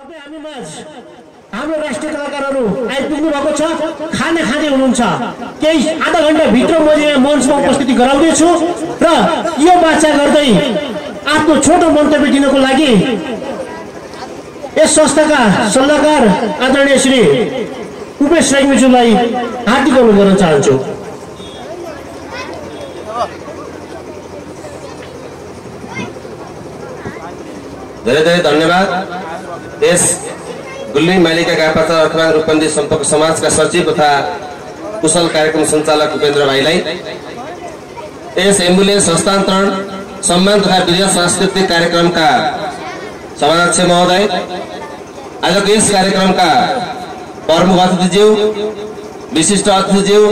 हाम्रो राष्ट्रिय कलाकारहरू आइपुग्नु भएको छ खाना खाँदै हुनुहुन्छ। केही आधा घन्टाभित्र मैले यहाँ मञ्चमा उपस्थिति गराउँदैछु र यो बाचा गर्दै आफ्नो छोटो मन्तव्य दिनको लागि यस संस्थाका सल्लाहकार आदरणीय श्री उपेश रेग्मीज्यूलाई हार्दिक अनुरोध गर्न चाहन्छु। धेरै धेरै धन्यवाद। यस गुल्मी मालिका गापाचा अर्थमान रूपन्दी सम्पर्क समाजका सचिव तथा कुशल कार्यक्रम सञ्चालक उपेन्द्र भाइलाई यस एम्बुलेन्स हस्तान्तरण सम्मान तथा विजय सांस्कृतिक कार्यक्रमका सभाध्यक्ष महोदय आजको यस कार्यक्रमका प्रमुख अतिथिज्यू विशिष्ट अतिथिज्यू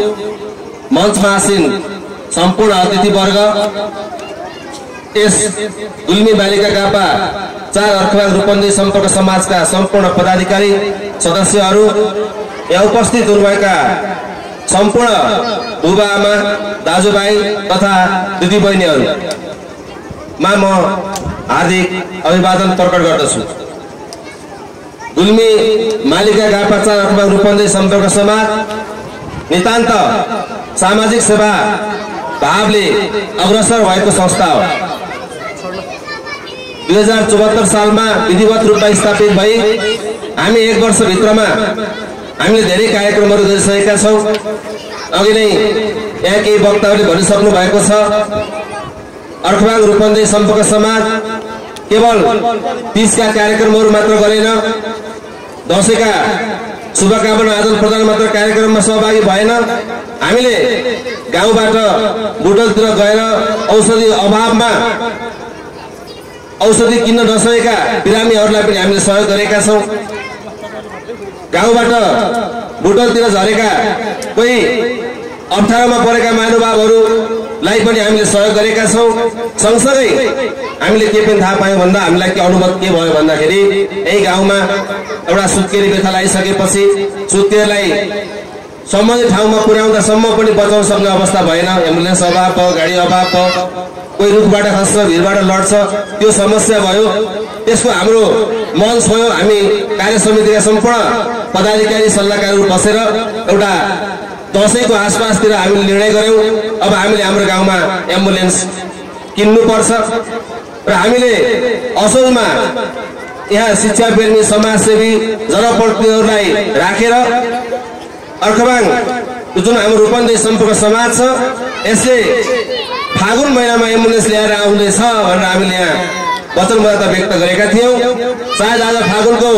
मञ्चमा आसीन सम्पूर्ण अतिथिवर्ग यस गुल्मी बालिका गापा चार अर्खबाग रूपन्दी सम्पर्क समाजका सम्पूर्ण पदाधिकारी सदस्यहरू यहाँ उपस्थित हुनुभएका सम्पूर्ण बुबा आमा दाजुभाइ तथा दिदीबहिनीहरूमा म हार्दिक अभिवादन प्रकट गर्दछु। गुल्मी मालिका गापा चार अर्खबाग रूपन्दी सम्पर्क समाज नितान्त सामाजिक सेवा भावले अग्रसर भएको संस्था हो। दुई हजार चौहत्तर सालमा विधिवत रूपमा स्थापित भई हामी एक वर्षभित्रमा हामीले धेरै कार्यक्रमहरू गरिसकेका छौँ। अघि नै यहाँ केही वक्ताहरूले भनिसक्नु भएको छ अर्खबाङ रूपन्दै सम्पर्क समाज केवल तिसका कार्यक्रमहरू मात्र गरेन दसैँका शुभकामना आदान प्रदान मात्र कार्यक्रममा सहभागी भएन। हामीले गाउँबाट बुटलतिर गएर औषधि अभावमा औषधि किन्न नसकेका बिरामीहरूलाई पनि हामीले सहयोग गरेका छौँ। गाउँबाट बुटलतिर झरेका कोही अप्ठ्यारोमा परेका महानुभावहरूलाई पनि हामीले सहयोग गरेका छौँ। सँगसँगै हामीले के पनि थाहा पायौँ भन्दा हामीलाई के अनुभव के भयो भन्दाखेरि यही गाउँमा एउटा सुत्केरी व्यथा लगाइसकेपछि सुत्केरीलाई सम्बन्धित ठाउँमा पुर्याउँदासम्म पनि बचाउन सक्ने अवस्था भएन। एम्बुलेन्स अभाव भयो गाडी अभाव भयो कोही रुखबाट खस्छ भिरबाट लड्छ त्यो समस्या भयो। त्यसको हाम्रो मञ्च भयो हामी कार्य समितिका सम्पूर्ण पदाधिकारी सल्लाहकारहरू बसेर एउटा दसैँको आसपासतिर हामीले निर्णय गऱ्यौँ। अब हामीले हाम्रो गाउँमा एम्बुलेन्स किन्नुपर्छ र हामीले असलमा यहाँ शिक्षाप्रेमी समाजसेवी जनप्रतिनिधिहरूलाई राखेर अर्खबाङ जुन हाम्रो रूपन्देही सम्पर्क समाज छ यसले फागुन महिनामा एम्बुलेन्स ल्याएर आउँदैछ भनेर हामीले यहाँ वचनबद्धता व्यक्त गरेका थियौँ। सायद आज फागुनको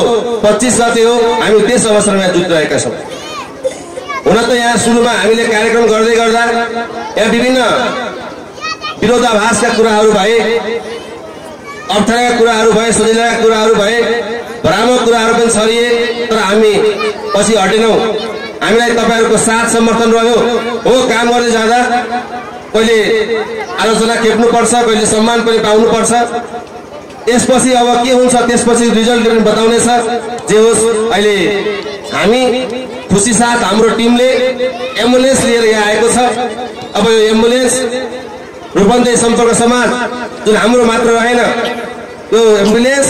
पच्चिस गते हो हामी त्यस अवसरमा जुटिरहेका छौँ। हुन त यहाँ सुरुमा हामीले कार्यक्रम गर्दै गर्दा यहाँ विभिन्न विरोधाभासका कुराहरू भए अप्ठ्याराका कुराहरू भए सजिलाका कुराहरू भए भ्रामक कुराहरू पनि छरिए तर हामी पछि हटेनौँ। हामीलाई तपाईँहरूको साथ समर्थन रह्यो। हो काम गर्दै जाँदा कहिले आलोचना खेप्नुपर्छ कहिले सम्मान पनि पाउनुपर्छ। यसपछि अब के हुन्छ त्यसपछि रिजल्ट पनि बताउनेछ। जे होस् अहिले हामी खुसी साथ हाम्रो टिमले एम्बुलेन्स लिएर यहाँ आएको छ। अब यो एम्बुलेन्स रूपन्देही सम्पर्क समाज जुन हाम्रो मात्र रहेन यो एम्बुलेन्स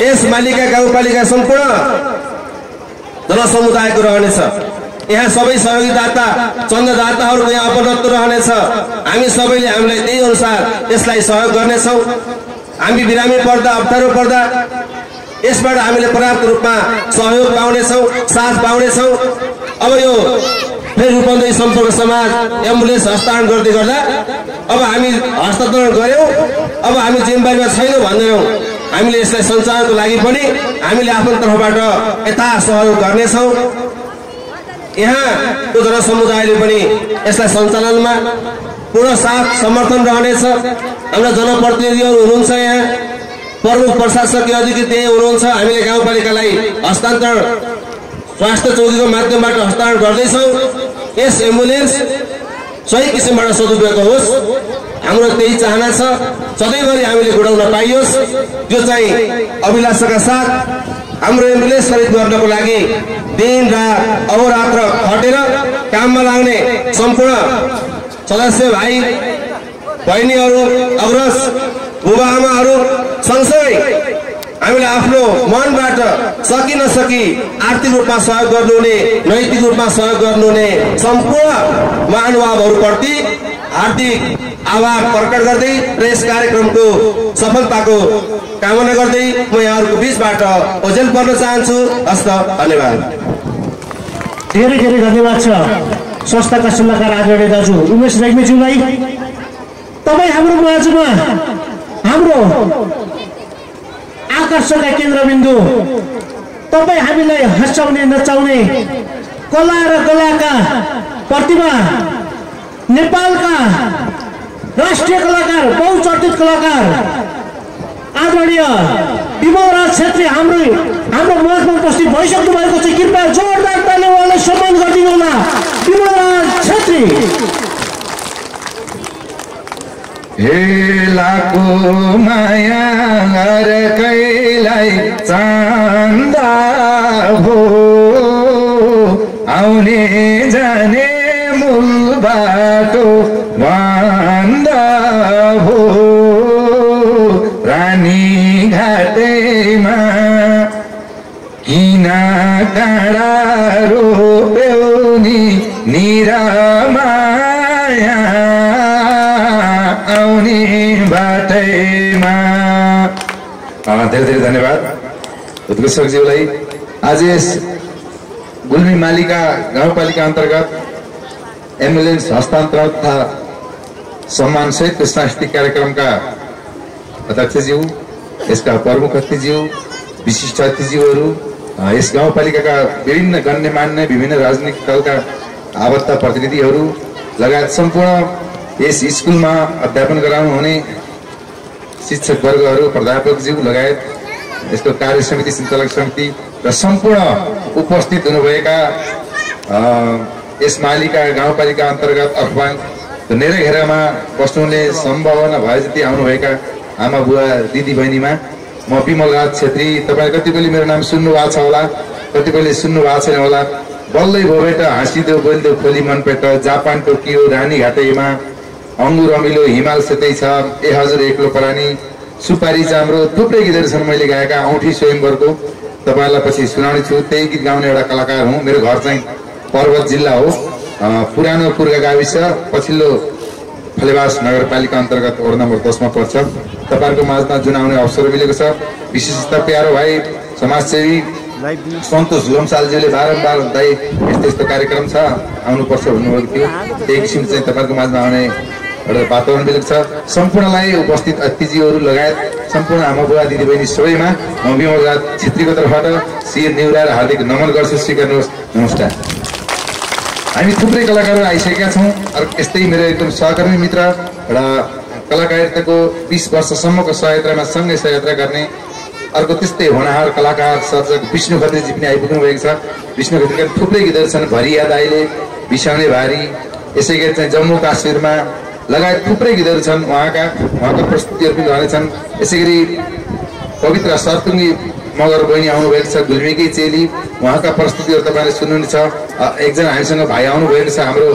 यस मालिका गाउँपालिका सम्पूर्ण जनसमुदायको रहनेछ। यहाँ सबै सहयोगीदाता चन्ददाताहरूको यहाँ अपनत्व रहनेछ। हामी सबैले हामीलाई त्यही अनुसार यसलाई सहयोग गर्नेछौँ। हामी बिरामी पर्दा अप्ठ्यारो पर्दा यसबाट हामीले पर्याप्त रूपमा सहयोग पाउनेछौँ साथ पाउनेछौँ। अब यो फेरि रूपन्देही सम्पर्क समाज एम्बुलेन्स हस्तान्तरण गर्दै गर्दा अब हामी हस्तान्तरण गऱ्यौँ। अब हामी जिम्मेवारीमा छैनौँ भन्दैनौँ। हामीले यसलाई सञ्चालनको लागि पनि हामीले आफ्नो तर्फबाट यथा सहयोग गर्नेछौँ। यहाँको जनसमुदायले पनि यसलाई सञ्चालनमा पूर्ण साथ समर्थन रहनेछ। हाम्रा जनप्रतिनिधिहरू हुनुहुन्छ यहाँ। प्रमुख प्रशासकीय अधिकारी त्यही हुनुहुन्छ। हामीले गाउँपालिकालाई हस्तान्तरण स्वास्थ्य चौकीको माध्यमबाट हस्तान्तरण गर्दैछौँ। यस एम्बुलेन्स सही किसिमबाट सदुपयोग होस्। हाम्रो त्यही चाहना छ। सधैँभरि हामीले गुडाउन पाइयोस्। यो चाहिँ अभिलाषाका साथ हाम्रो एम्बुलेन्स खरिद गर्नको लागि दिन रात अहोरात्र खटेर काममा लाग्ने सम्पूर्ण सदस्य भाइ बहिनीहरू अग्रज बुबा आमाहरू सँगसँगै हामीले आफ्नो मनबाट सकि नसकी आर्थिक रूपमा सहयोग गर्नुहुने नैतिक रूपमा सहयोग गर्नुहुने सम्पूर्ण महानुभावहरूप्रति हार्दिक आभार प्रकट गर्दै र यस कार्यक्रमको सफलताको कामना गर्दै म यहाँहरूको बिचबाट ओजेल पर्न चाहन्छु। हस्त धन्यवाद। धेरै धेरै धन्यवाद छ। संस्थाका सल्लाहकार आदरणीय दाजु उमेश रेग्मीज्यूलाई तपाईँ हाम्रो माझमा हाम्रो आकर्षणका केन्द्रबिन्दु। तपाईँ हामीलाई हँसाउने नचाउने कला र कलाका प्रतिभा नेपालका राष्ट्रिय कलाकार बहुचर्चित कलाकार आदरणीय विमलराज छेत्री हाम्रो हाम्रो मञ्चमा उपस्थित भइसक्नु भएको छ। कृपया जोरदार ताली उहाँलाई सम्मान गरिदिनु होला विमलराज छेत्री। हेलाको माया कैलाई चान्दा काँडा रोप्यौ नि निरामाया आउने बाटैमा धेरै धेरै धन्यवाद उत्कृष्टज्यूलाई आज यस गुल्मी मालिका गाउँपालिका अन्तर्गत एम्बुलेन्स हस्तान्तरण तथा सम्मानसहितको सांस्कृतिक कार्यक्रमका अध्यक्षज्यू यसका प्रमुख अतिथिज्यू विशिष्ट अतिथिज्यूहरू यस गाउँपालिकाका विभिन्न गण्यमान्य विभिन्न राजनीतिक दलका आबद्ध प्रतिनिधिहरू लगायत सम्पूर्ण यस स्कुलमा अध्यापन गराउनु हुने शिक्षक वर्गहरू प्राध्यापकज्यू लगायत यसको कार्य समिति सञ्चालक समिति र सम्पूर्ण उपस्थित हुनुभएका यस मालिका गाउँपालिका अन्तर्गत अखबाङ धेरै घेरामा बस्नुहुने सम्भावना भए जति आउनुभएका आमा बुवा दिदी बहिनीमा म विमल राज छेत्री। तपाईँ कतिपयले मेरो नाम सुन्नु भएको छ होला कतिपयले सुन्नु भएको छैन होला। बल्लै भोबेट हाँसिदेऊ बोलिदेऊ खोली मनपेट जापान टोकियो रानीघाटैमा अङ्गुर अमिलो हिमाल सेतै छ। ए हजुर एक्लो परानी सुपारी चाम्रो थुप्रै गीतहरू छन् मैले गाएका औँठी स्वयंवरको तपाईँलाई पछि सुनाउने छु त्यही गीत गाउने एउटा कलाकार हुँ मेरो घर चाहिँ पर्वत जिल्ला हो। पुरानो पुर्खा गाविस पछिल्लो फलेवास नगरपालिका अन्तर्गत वडा नम्बर दसमा पर्छ। तपाईँहरूको माझमा जुन आउने अवसर मिलेको छ विशेषतः प्यारो भाइ समाजसेवी सन्तोष लोमसालज्यूले बारम्बार दाई यस्तो यस्तो कार्यक्रम छ आउनुपर्छ भन्नुभएको थियो। त्यही किसिम चाहिँ तपाईँहरूको माझमा आउने एउटा वातावरण मिलेको छ। सम्पूर्णलाई उपस्थित अतिथिजीहरू लगायत सम्पूर्ण आमा बुवा दिदीबहिनी सबैमा म विमल राज छेत्रीको तर्फबाट शिर निहुराएर हार्दिक नमन गर्छु। स्वीकार्नुहोस्। नमस्कार। हामी थुप्रै कलाकारहरू आइसकेका छौँ अर्को यस्तै मेरो एकदम सहकर्मी मित्र एउटा कलाकारिताको बिस वर्षसम्मको सहयात्रामा सँगै सहयात्रा गर्ने अर्को त्यस्तै होनहार कलाकार सर्जक विष्णु खत्रीजी पनि आइपुग्नु भएको छ। विष्णु खत्रीका थुप्रै गीतहरू छन् भरि याद अहिले बिसाउने भारी। यसै गरी चाहिँ जम्मू काश्मीरमा लगायत थुप्रै गीतहरू छन् उहाँका। उहाँका प्रस्तुतिहरू पनि रहनेछन्। यसै गरी पवित्र सरतुङ्गी मगर बहिनी आउनुभएको छ गुल्मीकै चेली। उहाँका प्रस्तुतिहरू तपाईँले सुन्नुहुनेछ एकजना हामीसँग भाइ आउनुभएको छ। हाम्रो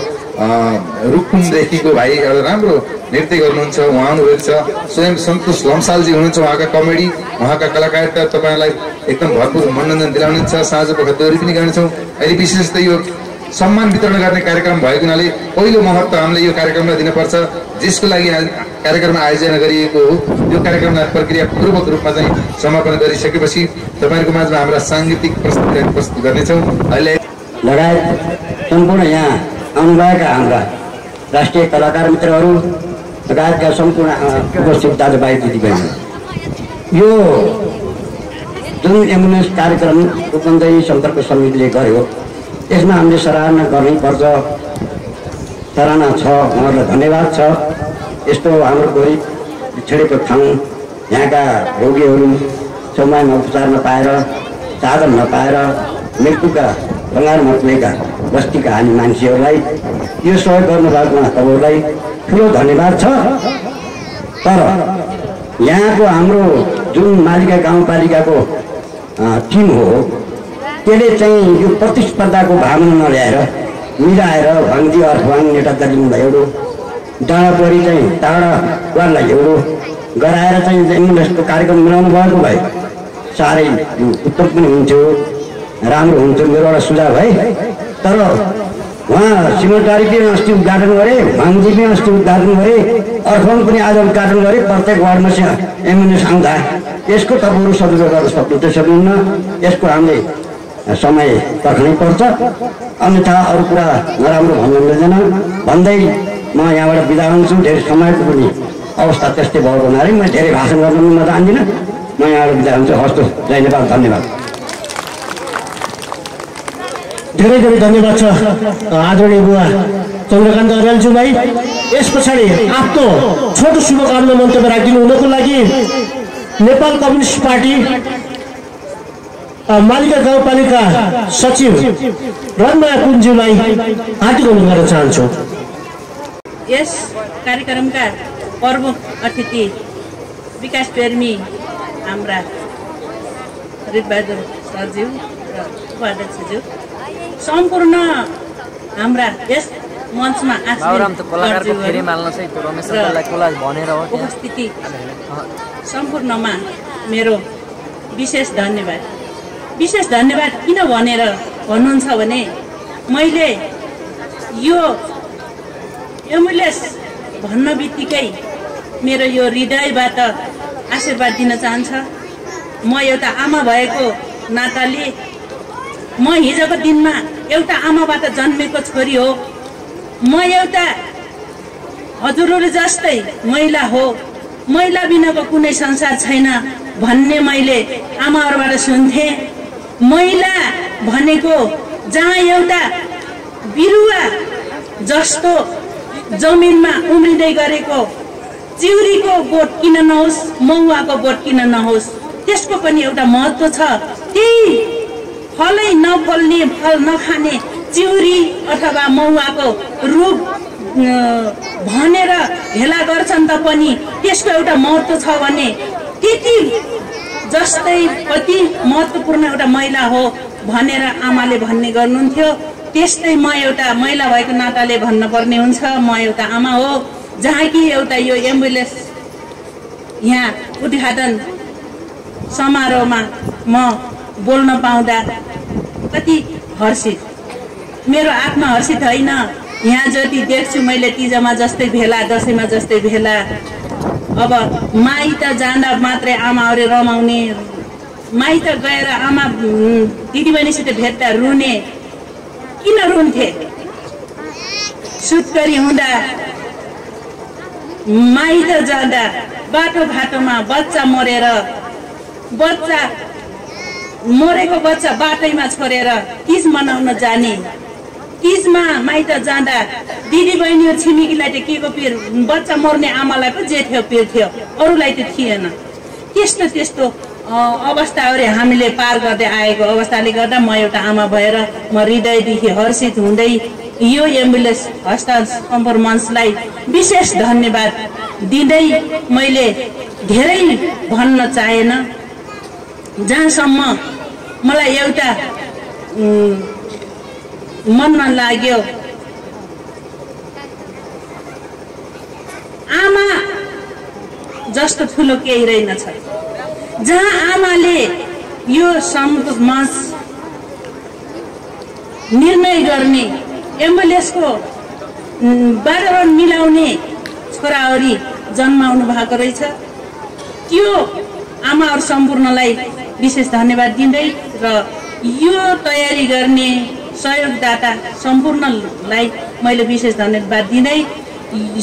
रुकुमदेखिको भाइ एउटा राम्रो नृत्य गर्नुहुन्छ। उहाँ आउनुभएको छ। स्वयं सन्तोष लम्सालजी हुनुहुन्छ उहाँका कमेडी। उहाँका कलाकारिता तपाईँलाई एकदम भरपुर मनोरञ्जन दिलाउनुहुन्छ। साँझको खद्दोरी पनि गर्नेछौँ। अहिले विशेष त यो सम्मान वितरण गर्ने कार्यक्रम भएको हुनाले पहिलो महत्त्व हामीले यो कार्यक्रमलाई दिनुपर्छ जसको लागि कार्यक्रम आयोजना गरिएको हो। यो कार्यक्रमलाई प्रक्रियापूर्वक रूपमा चाहिँ समापन गरिसकेपछि तपाईँहरूको माझमा हाम्रा साङ्गीतिक प्रस्तुतिहरू प्रस्तुत गर्नेछौँ। अहिले लगायत सम्पूर्ण यहाँ आउनुभएका हाम्रा राष्ट्रिय कलाकार मित्रहरू लगायतका सम्पूर्ण उपस्थित दाजुभाइ दिदीबहिनी यो जुन एम्बुलेन्स कार्यक्रम रूपन्देही सम्पर्क समितिले गर्यो यसमा हामीले सराहना गर्नैपर्छ सराहना छ उहाँहरूलाई धन्यवाद छ। यस्तो हाम्रो गरिब पिछडेको ठाउँ यहाँका रोगीहरू समयमा उपचार नपाएर साधन नपाएर मृत्युका कङ्गारमा पुगेका बस्तीका हामी मान्छेहरूलाई यो सहयोग गर्नुभएकोमा तपाईँहरूलाई ठुलो धन्यवाद छ। तर यहाँको हाम्रो जुन मालिका गाउँपालिकाको टिम हो त्यसले चाहिँ यो प्रतिस्पर्धाको भावना नल्याएर मिलाएर भङ्गी अर्थवाङ नेता दार्जिलिङ एउटा डाँडा परी चाहिँ टाढा वानलाई एउटा गराएर चाहिँ एम्बुलेन्सको कार्यक्रम मिलाउनु भएको भए साह्रै उत्तम पनि हुन्थ्यो राम्रो हुन्थ्यो मेरो एउटा सुझाव है। तर उहाँ सिमलटारीले अस्ति उद्घाटन गरे भाङजीले अस्ति उद्घाटन गरे अर्कोमा पनि आज उद्घाटन गरे प्रत्येक वार्डमा चाहिँ एम्बुलेन्स आउँदा यसको तपाईँहरू सदुपयोग गर्न सक्नु सक्नुहुन्न। यसको हामीले समय पर्खनै पर्छ। अन्यथा अरू कुरा नराम्रो भन्नु मिल्दैन भन्दै म यहाँबाट बिदा हुन्छु। धेरै समयको पनि अवस्था त्यस्तै भएको हुनाले म धेरै भाषण गर्नु म जान्दिनँ। म यहाँबाट बिदा हुन्छु। हस्तो जय नेपाल धन्यवाद। धेरै धेरै धन्यवाद छ आदरणीय बुवा चन्द्रकान्त अर्यालज्यूलाई। यस पछाडि आफ्नो छोटो शुभकामना मन्तव्य राखिदिनु हुनको लागि नेपाल कम्युनिस्ट पार्टी मालिका गाउँपालिका सचिव रन्माया पुन्ज्यूलाई हार्दिक अनुरोध गर्न चाहन्छु। यस कार्यक्रमका प्रमुख अतिथि विकास प्रेमी हाम्रा हरिबहादुर सरज्यू र उपाध्यक्षज्यू सम्पूर्ण हाम्रा यस मञ्चमा। उपस्थिति सम्पूर्णमा मेरो विशेष धन्यवाद। विशेष धन्यवाद किन भनेर भन्नुहुन्छ भने मैले यो एम्बुलेन्स भन्न बित्तिकै मेरो यो हृदयबाट आशीर्वाद दिन चाहन्छ। म एउटा आमा भएको नाताले म हिजोको दिनमा एउटा आमाबाट जन्मेको छोरी हो। म एउटा हजुरहरू जस्तै महिला हो। महिला बिनाको कुनै संसार छैन भन्ने मैले आमाहरूबाट सुन्थेँ। महिला भनेको जहाँ एउटा बिरुवा जस्तो जमिनमा उम्रिँदै गरेको चिउरीको बोट किन नहोस् मौवाको बोट किन नहोस् त्यसको पनि एउटा महत्त्व छ। त्यही फलै नफल्ने फल नखाने चिउरी अथवा मौवाको रूप भनेर भेला गर्छन् त पनि त्यसको एउटा महत्त्व छ भने त्यति जस्तै कति महत्त्वपूर्ण एउटा महिला हो भनेर आमाले भन्ने गर्नुहुन्थ्यो त्यस्तै म एउटा महिला भएको नाताले भन्नुपर्ने हुन्छ। म एउटा आमा हो जहाँ कि एउटा यो एम्बुलेन्स यहाँ उद्घाटन समारोहमा म बोल्न पाउँदा कति हर्षित। मेरो आत्मा हर्षित होइन। यहाँ जति देख्छु मैले तिजमा जस्तै भेला दसैँमा जस्तै भेला। अब माइत जाँदा मात्रै आमाहरू रमाउने। माइत गएर आमा दिदीबहिनीसित भेट्दा रुने। किन रुन्थे? सुत्करी हुँदा माइत जाँदा बाटो घाटोमा बच्चा मरेर बच्चा मरेको बच्चा बाटैमा छोडेर तिज मनाउन जाने? तिजमा माइत जाँदा दिदी बहिनीहरू छिमेकीलाई त के को पिर बच्चा मर्ने आमालाई पो जे थियो पिर थियो अरूलाई त थिएन। त्यस्तो त्यस्तो अवस्थाहरू हामीले पार गर्दै आएको अवस्थाले गर्दा म एउटा आमा भएर म हृदयदेखि हर्षित हुँदै यो एम्बुलेन्स हस्तान्तरण मञ्चलाई विशेष धन्यवाद दिँदै मैले धेरै भन्न चाहेन। जहाँसम्म मलाई एउटा मनमा लाग्यो। आमा जस्तो ठुलो केही रहेनछ। जहाँ आमाले यो समाज निर्णय गर्ने एम्बुलेन्सको वातावरण मिलाउने छोराछोरी जन्माउनु भएको रहेछ। त्यो आमाहरू सम्पूर्णलाई विशेष धन्यवाद दिँदै र यो तयारी गर्ने सहयोगदाता सम्पूर्णलाई मैले विशेष धन्यवाद दिँदै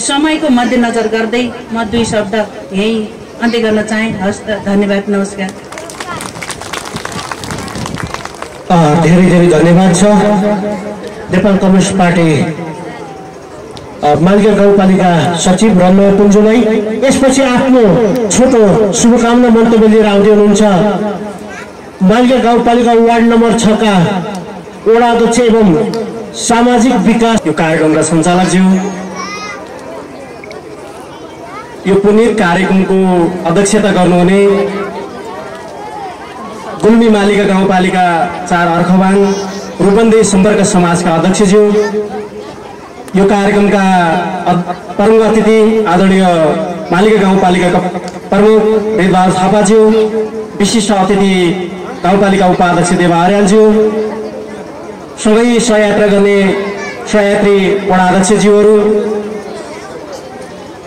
समयको मध्यनजर गर्दै म दुई शब्द यहीँ अन्त्य गर्न चाहे। हस् त धन्यवाद नमस्कार। धेरै धेरै धन्यवाद छ। नेपाल कम्युनिस्ट पार्टी मालिका गाउँपालिका सचिव रन्मय पुञ्जुलाई यसपछि आफ्नो छोटो शुभकामना मन्तव्य लिएर आउँदै हुनुहुन्छ मालिका गाउँपालिका वार्ड नम्बर छका वडा अध्यक्ष एवं सामाजिक विकास यो कार्यक्रमका सञ्चालकज्यू यो पुनित कार्यक्रमको अध्यक्षता गर्नुहुने गुल्मी मालिका गाउँपालिका चार अर्खबाङ रूपन्देही सम्पर्क समाजका अध्यक्षज्यू यो कार्यक्रमका प्रमुख अतिथि आदरणीय मालिका गाउँपालिकाका प्रमुख वेदबहादुर थापाज्यू विशिष्ट अतिथि गाउँपालिका उपाध्यक्ष देव आर्यालज्यू सँगै सहयात्रा गर्ने सहयात्री वडा अध्यक्षज्यूहरू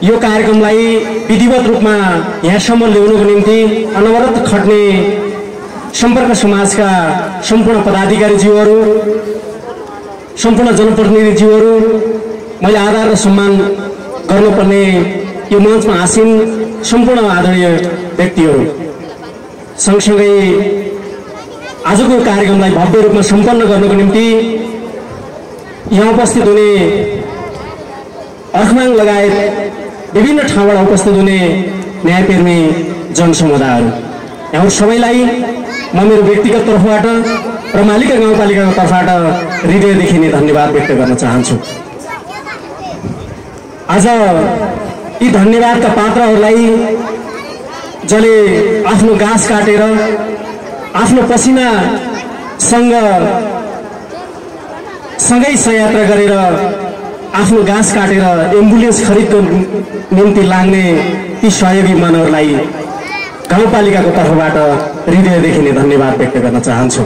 यो कार्यक्रमलाई विधिवत रूपमा यहाँसम्म ल्याउनुको निम्ति अनवरत खट्ने सम्पर्क समाजका सम्पूर्ण पदाधिकारीज्यूहरू सम्पूर्ण जनप्रतिनिधिज्यूहरू मैले आधार र सम्मान गर्नुपर्ने यो मञ्चमा आसीन सम्पूर्ण आदरणीय व्यक्तिहरू। सँगसँगै आजको कार्यक्रमलाई भव्य रूपमा सम्पन्न गर्नको निम्ति यहाँ उपस्थित हुने अर्खमाङ लगायत विभिन्न ठाउँबाट उपस्थित हुने न्यायप्रेमी जनसमुदायहरू। यहाँहरू सबैलाई म मेरो व्यक्तिगत तर्फबाट र मालिका गाउँपालिकाको तर्फबाट हृदयदेखि नै धन्यवाद व्यक्त गर्न चाहन्छु। आज यी धन्यवादका पात्रहरूलाई जसले आफ्नो घाँस काटेर आफ्नो पसिनासँग सँगै सयात्रा गरेर आफ्नो घाँस काटेर एम्बुलेन्स खरिदको निम्ति लाग्ने ती सहयोगी मानवहरूलाई गाउँपालिकाको तर्फबाट हृदयदेखि नै धन्यवाद व्यक्त गर्न चाहन्छु।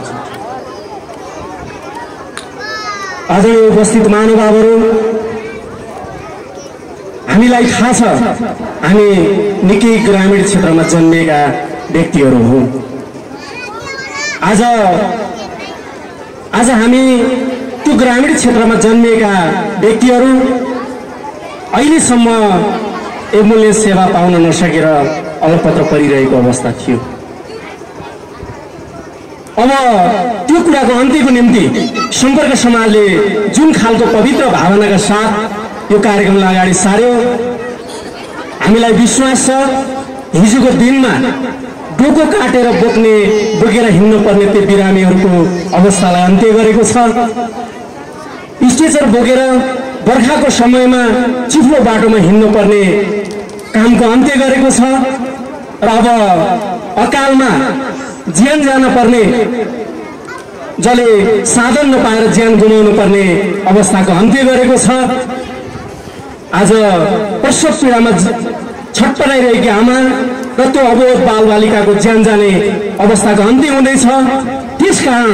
आदरणीय उपस्थित महानुभावहरू हामीलाई थाहा छ हामी निकै ग्रामीण क्षेत्रमा जन्मिएका व्यक्तिहरू हौँ। आज आज हामी त्यो ग्रामीण क्षेत्रमा जन्मिएका व्यक्तिहरू अहिलेसम्म एम्बुलेन्स सेवा पाउन नसकेर अलपत्र परिरहेको अवस्था थियो। अब त्यो कुराको अन्त्यको निम्ति सम्पर्क समाजले जुन खालको पवित्र भावनाका साथ यो कार्यक्रमलाई अगाडि सार्यो हामीलाई विश्वास छ हिजोको दिनमा डोको काटेर बोक्ने बोकेर हिँड्नु पर्ने त्यो बिरामीहरूको अवस्थालाई अन्त्य गरेको छ। स्टेचर बोकेर बर्खाको समयमा चिप्लो बाटोमा हिँड्नु पर्ने कामको अन्त्य गरेको छ। र अब अकालमा ज्यान जान पर्ने जसले साधन नपाएर ज्यान गुमाउनु पर्ने अवस्थाको अन्त्य गरेको छ। आज प्रसव पीडामा छटपटाइरहेकी आमा र त्यो अबोध बालबालिकाको ज्यान जाने अवस्थाको अन्त्य हुँदैछ। त्यस कारण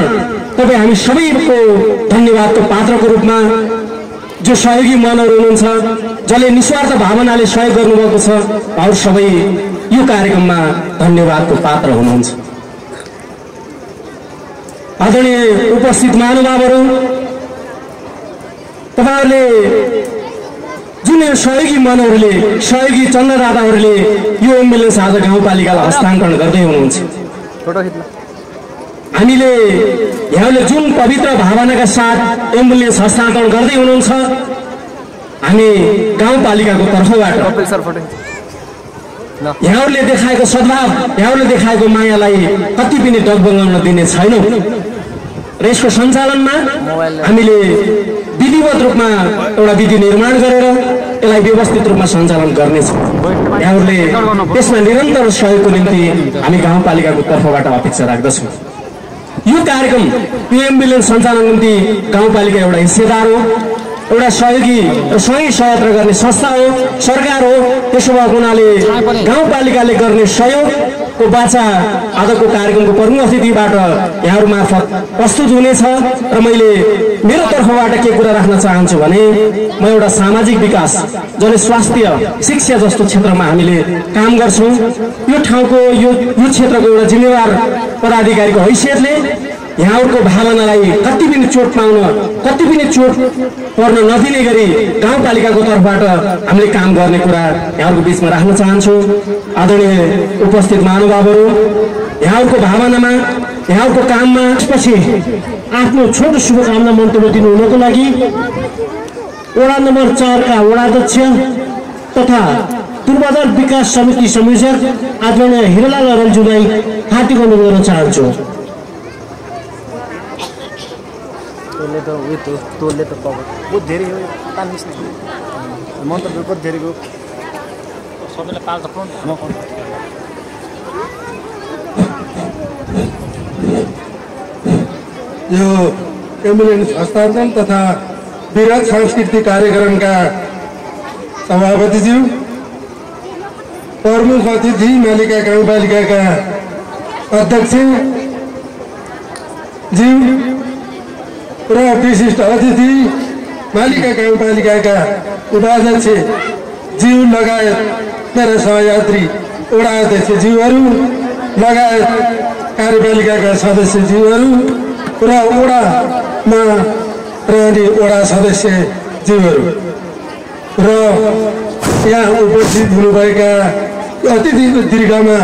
तपाईँ हामी सबैको धन्यवादको पात्रको रूपमा जो सहयोगी मनहरू हुनुहुन्छ जसले निस्वार्थ भावनाले सहयोग गर्नुभएको छ उहाँहरू सबै यो कार्यक्रममा धन्यवादको पात्र हुनुहुन्छ। आदरणीय उपस्थित महानुभावहरू तपाईँहरूले यो सहयोगी मनहरूले सहयोगी चन्द्रदादाहरूले यो एम्बुलेन्स आज गाउँपालिकालाई हस्तान्तरण गर्दै हुनुहुन्छ। हामीले यहाँले जुन पवित्र भावनाका साथ एम्बुलेन्स हस्तान्तरण गर्दै हुनुहुन्छ हामी गाउँपालिकाको तर्फबाट यहाँहरूले देखाएको सद्भाव यहाँहरूले देखाएको मायालाई कति पनि डगबगाउन दिने छैनौँ। र यसको सञ्चालनमा हामीले विधिवत रूपमा एउटा विधि निर्माण गरेर यसलाई व्यवस्थित रूपमा सञ्चालन गर्नेछौँ यहाँहरूले त्यसमा निरन्तर सहयोगको निम्ति हामी गाउँपालिकाको तर्फबाट अपेक्षा राख्दछौँ। यो कार्यक्रम यो एम्बुलेन्स सञ्चालन निम्ति गाउँपालिका एउटा हिस्सेदार हो। एउटा सहयोगी सँगै सहयात्रा गर्ने संस्था हो सरकार हो त्यसो भएको हुनाले गाउँपालिकाले गर्ने सहयोगको बाचा आजको कार्यक्रमको प्रमुख अतिथिबाट यहाँहरू मार्फत प्रस्तुत हुनेछ र मैले मेरो तर्फबाट के कुरा राख्न चाहन्छु भने म एउटा सामाजिक विकास जसले स्वास्थ्य शिक्षा जस्तो क्षेत्रमा हामीले काम गर्छौँ। यो ठाउँको यो यो क्षेत्रको एउटा जिम्मेवार पदाधिकारीको हैसियतले यहाँहरूको भावनालाई कति पनि चोट पाउन कति पनि चोट पर्न नदिने गरी गाउँपालिकाको तर्फबाट हामीले काम गर्ने कुरा यहाँहरूको बिचमा राख्न चाहन्छु। आदरणीय उपस्थित महानुभावहरू यहाँहरूको भावनामा यहाँहरूको काममा त्यसपछि आफ्नो छोटो शुभकामना मन्तव्य दिनु हुनको लागि वडा नम्बर चारका वडाध्यक्ष तथा पूर्वाधार विकास समिति संयोजक आदरणीय हिरलाल रन्जुलाई हार्दिक अनुरोध गर्न चाहन्छु। तँले त उयो त तँले त कभर बहुत धेरै हो तानिस् न। मन्तव्य बहुत धेरैको सबैलाई पाल त पाउनु यो एम्बुलेन्स हस्तान्तरण तथा विराट सांस्कृतिक कार्यक्रमका सभापतिज्यू प्रमुख अतिथि मालिका गाउँपालिकाका अध्यक्ष ज्यू र विशिष्ट अतिथि मालिका गाउँपालिकाका उपाध्यक्ष ज्यू लगायत मेरा सहयात्री वडा अध्यक्ष ज्यूहरू लगायत कार्यपालिकाका सदस्य ज्यूहरू र वडामा रहने वडा सदस्य ज्यूहरू र यहाँ उपस्थित हुनुभएका अतिथि दीर्घमा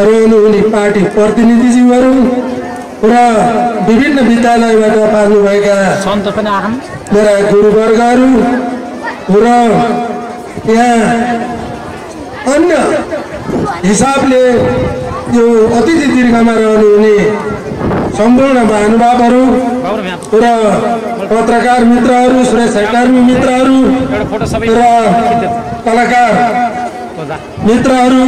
रहनुहुने पार्टी प्रतिनिधिज्यूहरू र विभिन्न विद्यालयबाट पाल्नुभएका आँखा मेरा गुरुवर्गहरू र यहाँ अन्य हिसाबले यो अतिथि दीर्घमा रहनुहुने सम्पूर्ण महानुभावहरू र पत्रकार मित्रहरू सुरक्षाकर्मी मित्रहरू र कलाकार मित्रहरू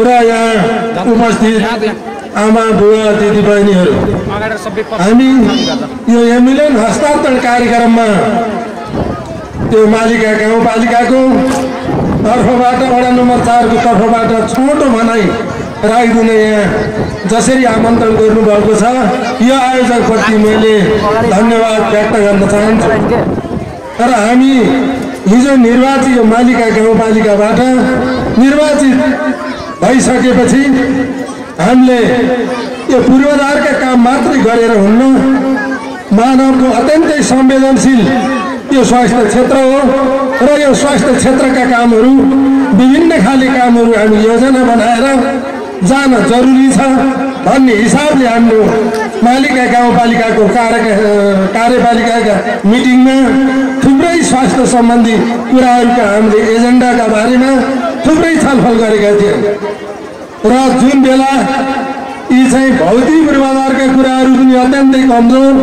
र यहाँ उपस्थित आमा बुवा दिदीबहिनीहरू। हामी यो एम्बुलेन्स हस्तान्तरण कार्यक्रममा त्यो मालिका गाउँपालिकाको तर्फबाट वडा नम्बर चारको तर्फबाट छोटो भनाइ राखिदिन यहाँ जसरी आमन्त्रण गर्नुभएको छ। यो आयोजकप्रति मैले धन्यवाद व्यक्त गर्न चाहन्छु। तर हामी हिजो निर्वाचित यो मालिका गाउँपालिकाबाट निर्वाचित भइसकेपछि हामीले यो पूर्वाधारका काम मात्रै गरेर हुन्न। मानवको अत्यन्तै संवेदनशील यो स्वास्थ्य क्षेत्र हो र यो स्वास्थ्य क्षेत्रका कामहरू विभिन्न खाले कामहरू हामी योजना बनाएर जान जरुरी छ भन्ने हिसाबले हाम्रो मालिका गाउँपालिकाको कार्य कार्यपालिकाका मिटिङमा थुप्रै स्वास्थ्य सम्बन्धी कुराहरूका हामीले एजेन्डाका बारेमा थुप्रै छलफल गरेका थियौँ। र जुन बेला यी चाहिँ भौतिक पूर्वाधारका कुराहरू पनि अत्यन्तै कमजोर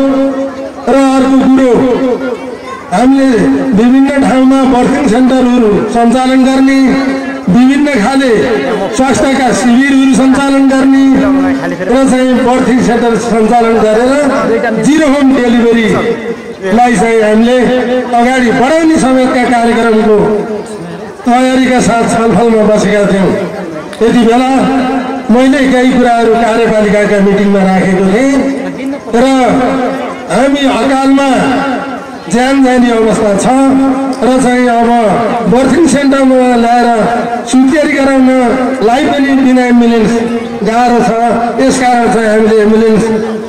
र अर्को कुरो हामीले विभिन्न ठाउँमा बर्थिङ सेन्टरहरू सञ्चालन गर्ने विभिन्न खाले स्वास्थ्यका शिविरहरू सञ्चालन गर्ने र चाहिँ बर्थिङ सेन्टर सञ्चालन गरेर जिरो होम डेलिभरीलाई चाहिँ हामीले अगाडि बढाउने समेतका कार्यक्रमको तयारीका साथ छलफलमा बसेका थियौँ। त्यति बेला मैले केही कुराहरू कार्यपालिकाका मिटिङमा राखेको थिएँ। र हामी अकालमा ज्यान जाने अवस्था छ र चाहिँ अब बर्थिङ सेन्टरमा ल्याएर सुत्केरी गराउनलाई पनि बिना एम्बुलेन्स गाह्रो छ। यसकारण चाहिँ हामीले एम्बुलेन्स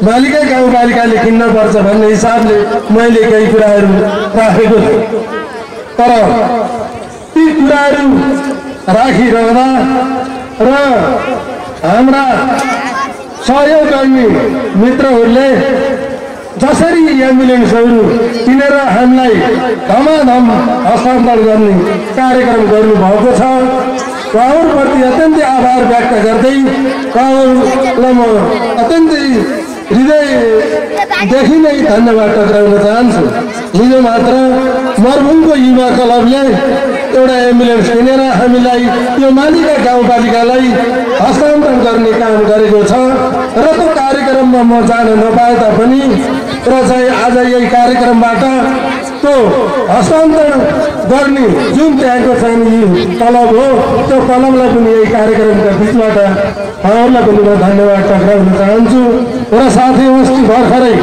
मालिकै गाउँपालिकाले किन्नुपर्छ भन्ने हिसाबले मैले केही कुराहरू राखेको छु तर ती कुराहरू राखिरहँदा र हाम्रा सहयोग मित्रहरूले जसरी एम्बुलेन्सहरू किनेर हामीलाई धमाधम हस्तान्तरण गर्ने कार्यक्रम गर्नुभएको छ। उहाँहरूप्रति अत्यन्तै आभार व्यक्त गर्दै उहाँहरूलाई म अत्यन्तै हृदयदेखि नै धन्यवाद टक्राउन चाहन्छु हिजो मात्र मरभुमको युवा क्लबले एउटा एम्बुलेन्स किनेर हामीलाई यो मालिका गाउँपालिकालाई हस्तान्तरण गर्ने काम गरेको छ र त्यो कार्यक्रममा म जान नपाए तापनि र चाहिँ आज यही कार्यक्रमबाट त्यो हस्तान्तरण गर्ने जुन त्यहाँको चाहिँ तलब हो त्यो तलबलाई पनि यही कार्यक्रमका बिचबाट उहाँहरूलाई पनि म धन्यवाद टक्राउन चाहन्छु। र साथै अस्ति भर्खरै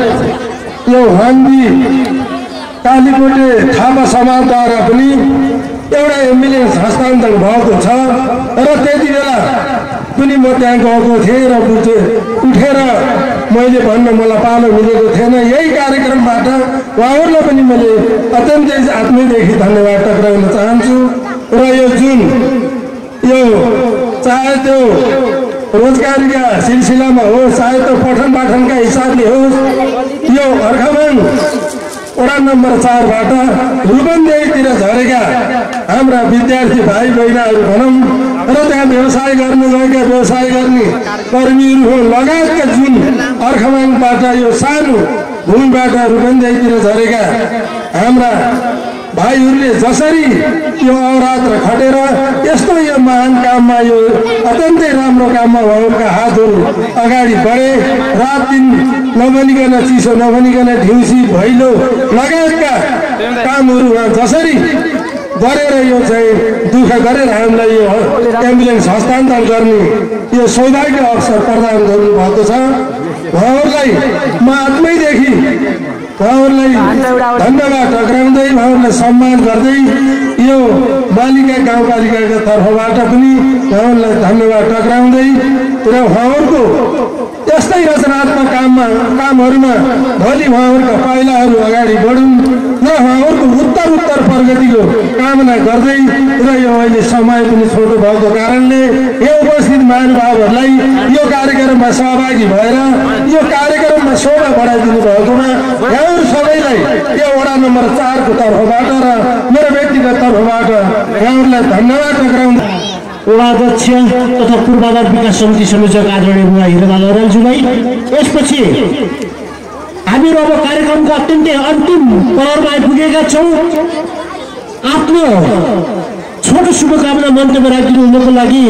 यो हान्दी कालीकोटे थापा समाजद्वारा पनि एउटा एम्बुलेन्स हस्तान्तरण भएको छ। र त्यति बेला पनि म त्यहाँ गएको थिएँ र उठेर मैले भन्न मलाई पालो मिलेको थिएन। यही कार्यक्रमबाट उहाँहरूलाई पनि मैले अत्यन्तै आत्मीयदेखि धन्यवाद टक्राउन चाहन्छु। र यो जुन यो चाहे त्यो रोजगारीका सिलसिलामा होस् चाहे त्यो पठन पाठनका हिसाबले होस् यो अर्खमान वडा नम्बर चारबाट रूपन्देहीतिर झरेका हाम्रा विद्यार्थी भाइ बहिनीहरू भनौँ र त्यहाँ व्यवसाय गर्नु गएका व्यवसाय गर्ने कर्मीहरू लगायतका जुन अर्खमाङबाट यो सानो भूमिबाट रूपन्देहीतिर झरेका हाम्रा भाइहरूले जसरी यो अवरात्र खटेर यस्तो यो महान काममा यो अत्यन्तै राम्रो काममा उहाँहरूका हातहरू अगाडि बढे रात दिन नभनिकन चिसो नभनिकन ढिउसी भैलो लगायतका कामहरू जसरी गरेर यो चाहिँ दुःख गरेर हामीलाई यो एम्बुलेन्स हस्तान्तरण गर्ने यो सौभाग्य अवसर प्रदान गर्नुभएको छ। उहाँहरूलाई म आत्मैदेखि उहाँहरूलाई धन्यवाद टक्राउँदै उहाँहरूलाई सम्मान गर्दै यो मालिका गाउँपालिकाको तर्फबाट पनि उहाँहरूलाई धन्यवाद टक्राउँदै र उहाँहरूको यस्तै रचनात्मक काममा कामहरूमा भोलि उहाँहरूका पाइलाहरू अगाडि बढुन्। र उहाँहरूको उत्तर उत्तर प्रगतिको कामना गर्दै र यो अहिले समय पनि छोटो भएको कारणले यो उपस्थित महानुभावहरूलाई यो कार्यक्रममा सहभागी भएर यो कार्यक्रममा शोभा बढाइदिनु भएकोमा यहाँहरू सबैलाई यो वडा नम्बर चारको तर्फबाट र मेरो व्यक्तिगत तर्फबाट यहाँहरूलाई धन्यवाद टक्राउँदै वडा अध्यक्ष तथा पूर्वाधार विकास समिति संयोजक आदरणीय बुवा हिरलाल ओरालज्यूलाई यसपछि हामीहरू अब कार्यक्रमको अत्यन्तै अन्तिम पहरमा आइपुगेका छौँ। आफ्नो छोटो शुभकामना मन्तव्य राखिदिनु हुनको लागि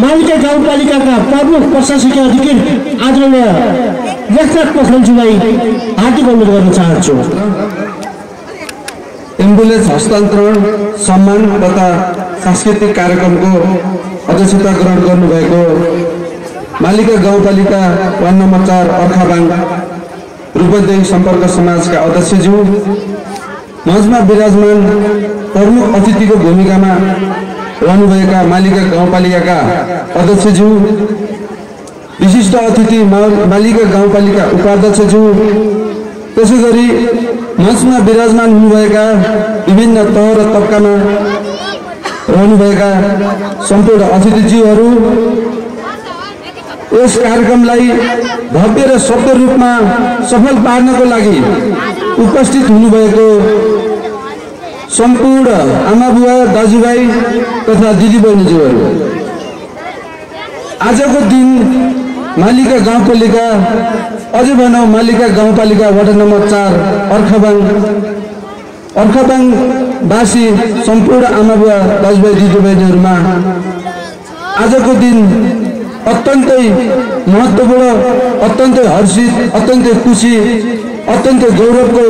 मालिका गाउँपालिकाका प्रमुख प्रशासकीय अधिकारी आदरणीय लेखनाथ पोखरेलज्यूलाई हार्दिक अनुरोध गर्न चाहन्छु। एम्बुलेन्स हस्तान्तरण सम्मान तथा सांस्कृतिक कार्यक्रमको अध्यक्षता ग्रहण गर्नुभएको मालिका गाउँपालिका वार्ड नम्बर चार अर्खाबाङ। रूपन्देही सम्पर्क समाजका अध्यक्षज्यू। मञ्चमा विराजमान प्रमुख अतिथिको भूमिकामा रहनुभएका मालिका गाउँपालिकाका अध्यक्षज्यू। विशिष्ट अतिथि मालिका गाउँपालिका उपाध्यक्षज्यू। त्यसै गरी मञ्चमा विराजमान हुनुभएका विभिन्न तह र तबकामा रहनुभएका सम्पूर्ण अतिथिज्यूहरू। यस कार्यक्रमलाई भव्य र सभ्य रूपमा सफल पार्नको लागि उपस्थित हुनुभएको सम्पूर्ण आमा बुवा दाजुभाइ तथा दिदीबहिनीज्यूहरू। आजको दिन मालिका गाउँपालिका अझै भनौँ मालिका गाउँपालिका वार्ड नम्बर चार अर्खाबाङ अर्खाबाङवासी सम्पूर्ण आमा बुवा दाजुभाइ दिदीबहिनीहरूमा आजको दिन अत्यन्तै महत्त्वपूर्ण अत्यन्तै हर्षित अत्यन्तै खुसी अत्यन्तै गौरवको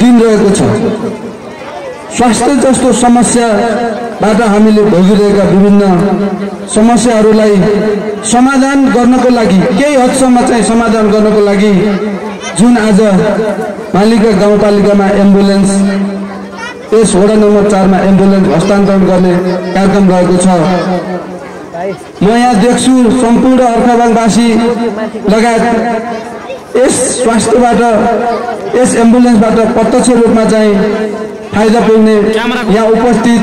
दिन रहेको छ स्वास्थ्य जस्तो समस्याबाट हामीले भोगिरहेका विभिन्न समस्याहरूलाई समाधान गर्नको लागि केही हदसम्म चाहिँ समाधान गर्नको लागि जुन आज मालिका गाउँपालिकामा एम्बुलेन्स यस वडा नम्बर चारमा एम्बुलेन्स हस्तान्तरण गर्ने कार्यक्रम रहेको छ म यहाँ देख्छु सम्पूर्ण अर्खाबाङवासी लगायत यस स्वास्थ्यबाट यस एम्बुलेन्सबाट प्रत्यक्ष रूपमा चाहिँ फाइदा पुग्ने यहाँ उपस्थित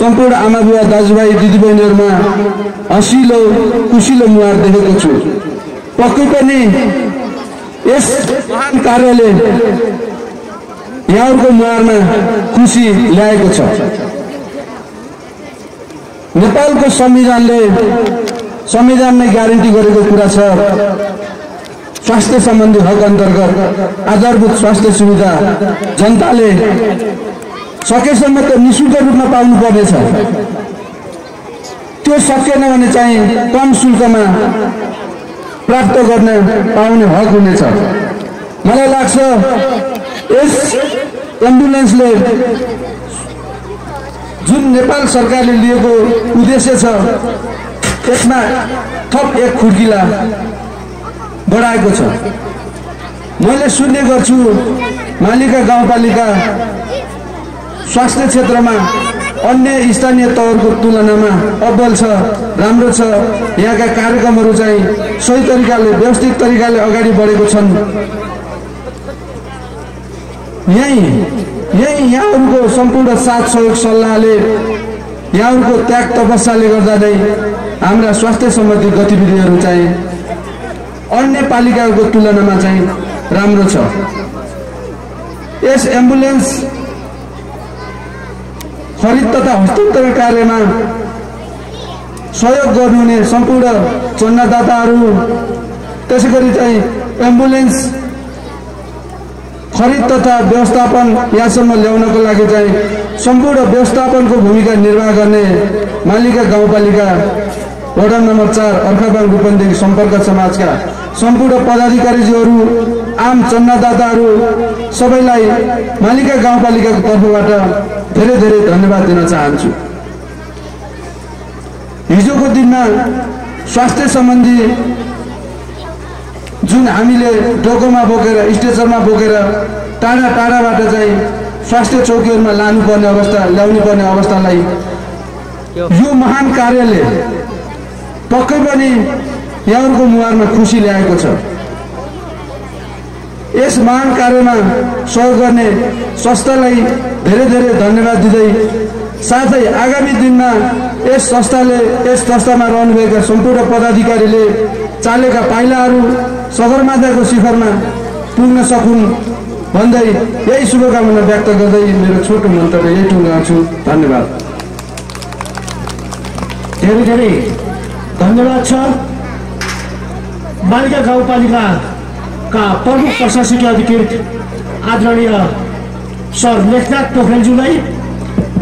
सम्पूर्ण आमा बुवा दाजुभाइ दिदीबहिनीहरूमा हँसिलो खुसिलो मुहार देखेको छु। पक्कै पनि यस कार्यले यहाँहरूको मुहारमा खुसी ल्याएको छ। नेपालको संविधानले संविधानमै ग्यारेन्टी गरेको कुरा छ। स्वास्थ्य सम्बन्धी हक अन्तर्गत आधारभूत स्वास्थ्य सुविधा जनताले सकेसम्म त नि शुल्क रूपमा पाउनु पर्नेछ त्यो सकेन भने चाहिँ कम शुल्कमा प्राप्त गर्न पाउने हक हुनेछ। मलाई लाग्छ यस एम्बुलेन्सले जुन नेपाल सरकारले लिएको उद्देश्य छ त्यसमा थप एक खुड्किला बढाएको छ। मैले सुन्ने गर्छु मालिका गाउँपालिका स्वास्थ्य क्षेत्रमा अन्य स्थानीय तहहरूको तुलनामा अब्बल छ राम्रो छ। यहाँका कार्यक्रमहरू चाहिँ सही तरिकाले व्यवस्थित तरिकाले अगाडि बढेको छन्। यहीँ यहीँ यहाँहरूको सम्पूर्ण साथ सहयोग सल्लाहले यहाँहरूको त्याग तपस्याले गर्दा नै हाम्रा स्वास्थ्य सम्बन्धी गतिविधिहरू चाहिँ अन्य पालिकाहरूको तुलनामा चाहिँ राम्रो छ। यस एम्बुलेन्स खरिद तथा हस्तान्तरण कार्यमा सहयोग गर्नुहुने सम्पूर्ण चन्दादाताहरू त्यसै गरी चाहिँ एम्बुलेन्स खरिद तथा व्यवस्थापन यहाँसम्म ल्याउनको लागि चाहिँ सम्पूर्ण व्यवस्थापनको भूमिका निर्वाह गर्ने मालिका गाउँपालिका वडा नम्बर चार अर्खाबाङ रूपन्देही सम्पर्क समाजका सम्पूर्ण पदाधिकारीज्यूहरू आम चन्दादाताहरू सबैलाई मालिका गाउँपालिकाको तर्फबाट धेरै धेरै धन्यवाद दिन चाहन्छु। हिजोको दिनमा स्वास्थ्य सम्बन्धी जुन हामीले डोकोमा बोकेर स्टेसनमा बोकेर टाढा टाढाबाट चाहिँ स्वास्थ्य चौकीहरूमा लानुपर्ने अवस्था ल्याउनु पर्ने अवस्थालाई यो महान कार्यले पक्कै पनि यहाँहरूको मुहारमा खुसी ल्याएको छ। यस महान कार्यमा सहयोग गर्ने संस्थालाई धेरै धेरै धन्यवाद दिँदै साथै आगामी दिनमा यस संस्थाले यस संस्थामा रहनुभएका सम्पूर्ण पदाधिकारीले चालेका पाइलाहरू सगरमाथाको शिखरमा पुग्न सकुन् भन्दै यही शुभकामना व्यक्त गर्दै मेरो छोटो मन्तव्य यही टुङ्गाउँछु धन्यवाद। धेरै धेरै धन्यवाद छ बालिका गाउँपालिकाका प्रमुख प्रशासकीय अधिकृत आदरणीय सर लेखनाथ पोखरेलज्यूलाई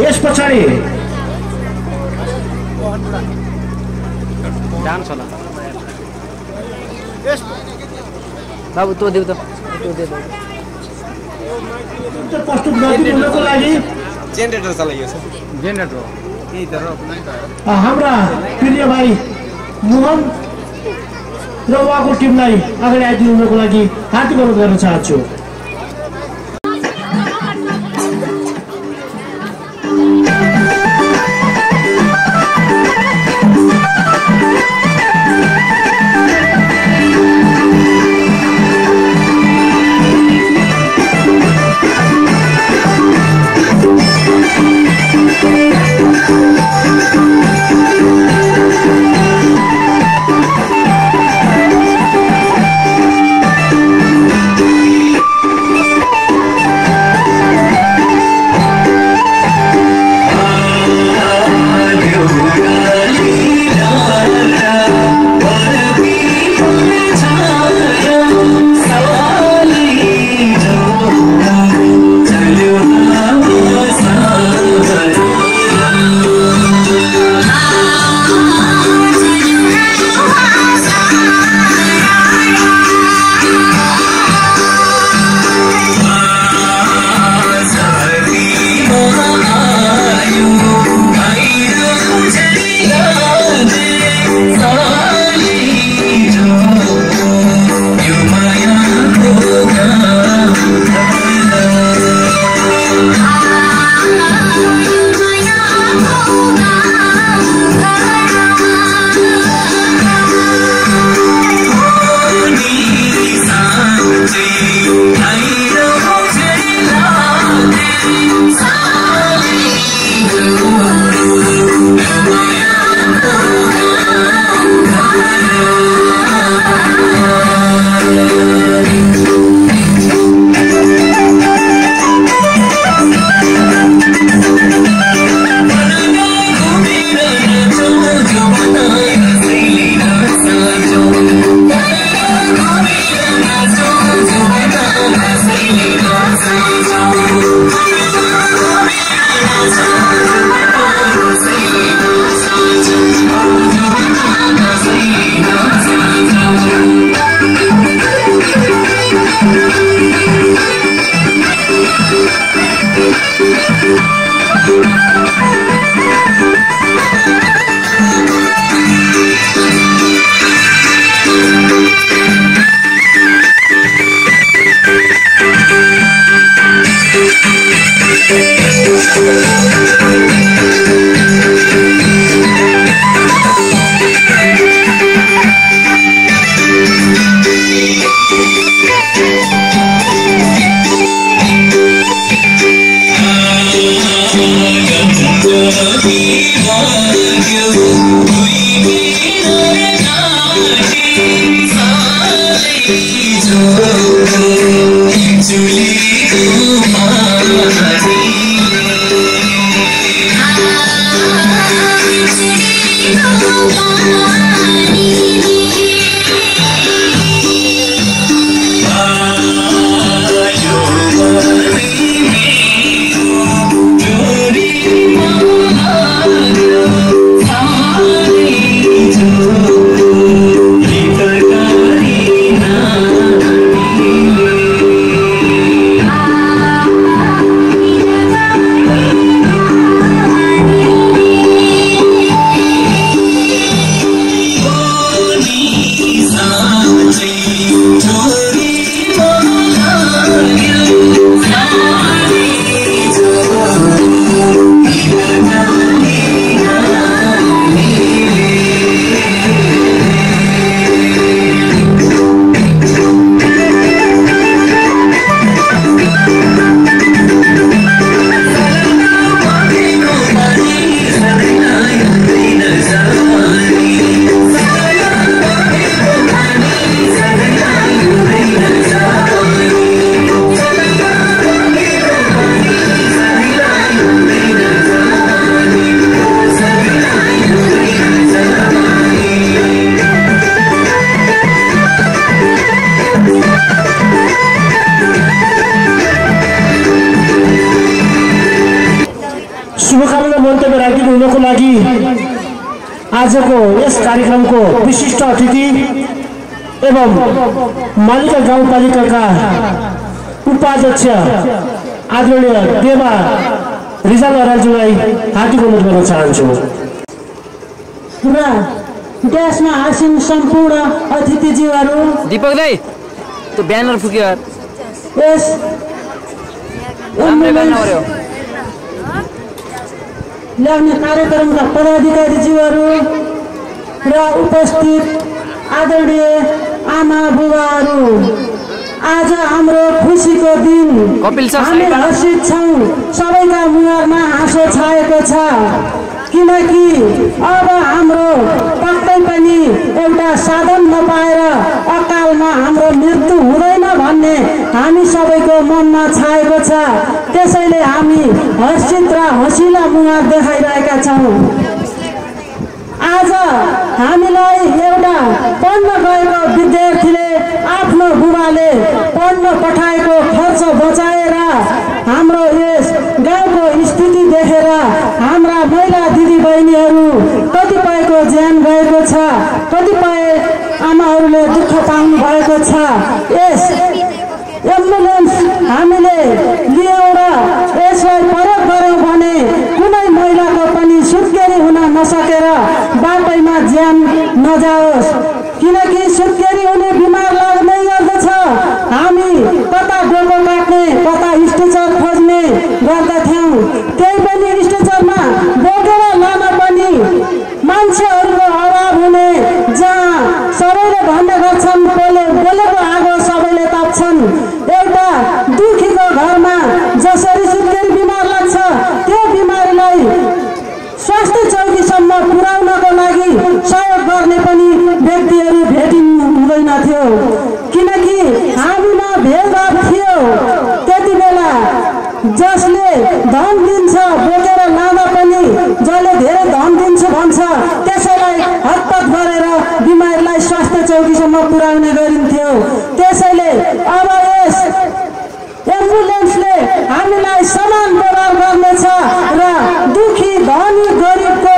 यस पछाडि होला। बाबु तँ देऊ त. तँ दे दे। प्रस्तुत गरिदिनुको लागि जेनेरेटर हो त्यही त र हाम्रा प्रिय भाइ मोहन र उहाँको टिमलाई अगाडि आइदिनुको लागि हार्दिक अनुरोध गर्न चाहन्छु गाउँपालिकाका उपाध्यक्ष आदरणीय देवा रिजाल राजुलाई हार्दिक अनुरोध गर्न चाहन्छु। र देशमा आसीन सम्पूर्ण अतिथिज्यूहरू दिपक दाई त्यो ब्यानर फुक्यो। यार यस ल्याउने कार्यक्रमका पदाधिकारीज्यूहरू र उपस्थित आदरणीय आमा बुबाहरू आज हाम्रो खुसीको दिन। हामी। हर्षित छौँ। सबैका मुहारमा हाँसो छाएको छ। किनकि अब हाम्रो पक्कै पनि एउटा साधन नपाएर अकालमा हाम्रो मृत्यु हुँदैन भन्ने हामी सबैको मनमा छाएको छ। त्यसैले हामी हर्षित र हँसिला मुहार देखाइरहेका छौँ। आज हामीलाई एउटा पढ्न गएको विद्यार्थीले आफ्नो बुबाले पढ्न पठाएको खर्च बचाएर हाम्रो यस गाउँको स्थिति देखेर हाम्रा महिला दिदीबहिनीहरू कतिपयको ज्यान गएको छ कतिपय आमाहरूले दुःख पाउनु भएको छ। यस एम्बुलेन्स हामीले लियौँ र यसलाई प्रयोग गऱ्यौँ भने कुनै महिलाको पनि सुत्केरी हुन नसकेर बाटैमा ज्यान नजाओस्। किनकि सुत्केरी हुने बिमार लाग्दै गर्दछ। हामी कता डोको काट्ने कता स्ट्रेचर खोज्ने गर्दथ्यौँ त्यही पनि स्ट्रेचरमा बोकेर लान पनि मान्छेहरूको अभाव हुने जहाँ सबैले भन्ने गर्छन् बोले बोलेको आगो सबैले ताप्छन् एउटा दुखीको घरमा जसरी सुत्केरी बिमार लाग्छ त्यो बिमारीलाई स्वास्थ्य चौकीसम्म पुर्याउनको लागि गर्ने पनि व्यक्तिहरू भेटिनु हुँदैनथ्यो किनकि हामीमा भेदभाव थियो। त्यति बेला जसले धन दिन्छ बोकेर लाँदा पनि जसले धेरै धन दिन्छु भन्छ त्यसैलाई हतपत गरेर बिमारीलाई स्वास्थ्य चौकीसम्म पुर्याउने गरिन्थ्यो। त्यसैले अब यस एम्बुलेन्सले हामीलाई समान व्यवहार गर्नेछ र दुखी धनी गरिबको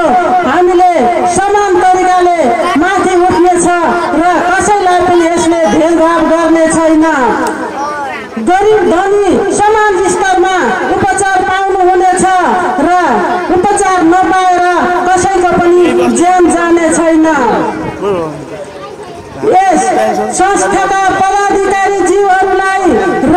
हामीले समान तरिकाले माथि उठ्नेछ र कसैलाई पनि यसले भेदभाव गर्ने छैन गरिब धनी समान स्तरमा उपचार पाउनु हुनेछ र उपचार नपाएर कसैको पनि ज्यान जाने छैन। यस संस्थाका पदाधिकारी जीवहरूलाई र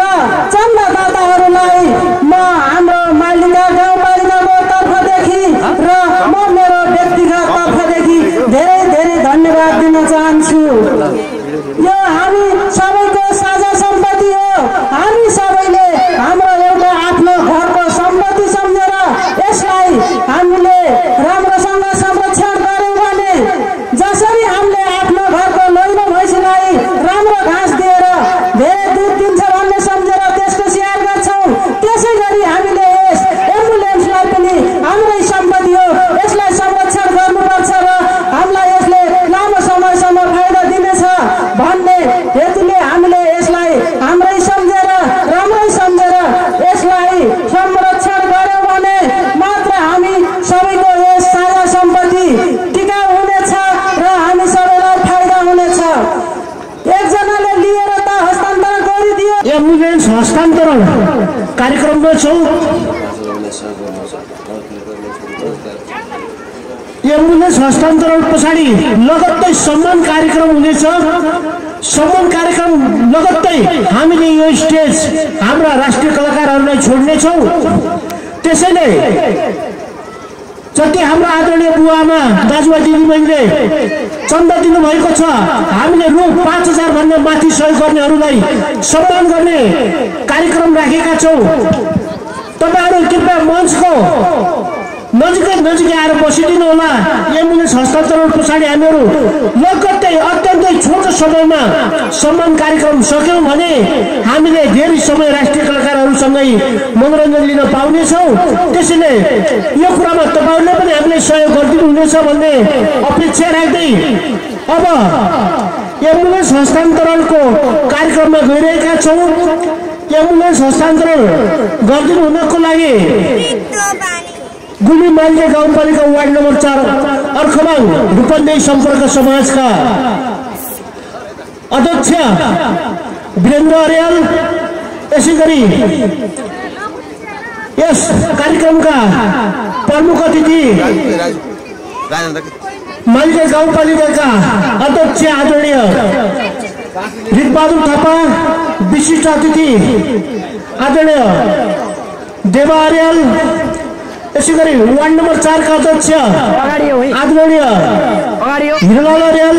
चन्दादाताहरूलाई म हाम्रो मालिका गाउँपालिकाको तर्फदेखि र म मेरो व्यक्तिगत तर्फदेखि धेरै धेरै धन्यवाद दिन चाहन्छु यो हामी सबैको साझा सम्पत्ति हो हामी सबैले हाम्रो एउटा आफ्नो घरको सम्पत्ति सम्झेर यसलाई हामीले राम्रोसँग संरक्षण गर्यौँ भने जसरी हामीले आफ्नो घरको लैनो भैँसीलाई राम्रो घाँस दिएर धेरै दुध दिन्छ भन्ने सम्झेर त्यसको स्याहार गर्छौँ त्यसै गरी हामीले यस एम्बुलेन्सलाई पनि हाम्रै सम्पत्ति हो यसलाई संरक्षण गर्नुपर्छ र हामीलाई यसले लामो समयसम्म फाइदा दिनेछ भन्ने हेतुले हामीले यसलाई हाम्रै सम्झेर राम्रै सम्झेर यसलाई संरक्षण गर्यौँ भने मात्र हामी सबैको यस साझा सम्पत्ति टिकाउ हुनेछ र हामी सबैलाई फाइदा हुनेछ एकजनाले लिएर त हस्तान्तरण गरिदियो एम्बुलेन्स हस्तान्तरण एम्बुलेन्स हस्तान्तरण पछाडि लगत्तै सम्मान कार्यक्रम हुनेछ। सम्मान कार्यक्रम लगत्तै हामीले यो स्टेज हाम्रा राष्ट्रिय कलाकारहरूलाई छोड्नेछौँ। त्यसैले जति हाम्रो आदरणीय बुवामा दाजुभाइ दिदीबहिनीले चन्दा दिनुभएको छ। हामीले रु पाँच हजार भन्दा माथि सहयोग गर्नेहरूलाई सम्मान गर्ने कार्यक्रम राखेका छौँ। तपाईँहरू कृपया मञ्चको नजिकै नजिकै आएर बसिदिनु होला। एम्बुलेन्स हस्तान्तरण पछाडि हामीहरू लगत्तै अत्यन्तै छोटो समयमा सम्मान कार्यक्रम सक्यौँ भने हामीले धेरै समय राष्ट्रिय कलाकारहरूसँगै मनोरञ्जन लिन पाउनेछौँ। त्यसैले यो कुरामा तपाईँहरूले पनि हामीले सहयोग गरिदिनु हुनेछ भन्ने अपेक्षा राख्दै अब एम्बुलेन्स हस्तान्तरणको कार्यक्रममा गइरहेका छौँ। एम्बुलेन्स हस्तान्तरण गरिदिनु हुनको लागि गुल्मी मालिका गाउँपालिका वार्ड नम्बर चार अर्खमाङ रूपन्देही सम्पर्क समाजका अध्यक्ष वीरेन्द्र अर्याल। यसै गरी यस कार्यक्रमका प्रमुख अतिथि मालिका गाउँपालिकाका अध्यक्ष आदरणीय रिकबहादुर थापा विशिष्ट अतिथि आदरणीय देवा अर्याल यसै गरी वार्ड नम्बर चारका अध्यक्ष आदरणीय हिरलाल अर्याल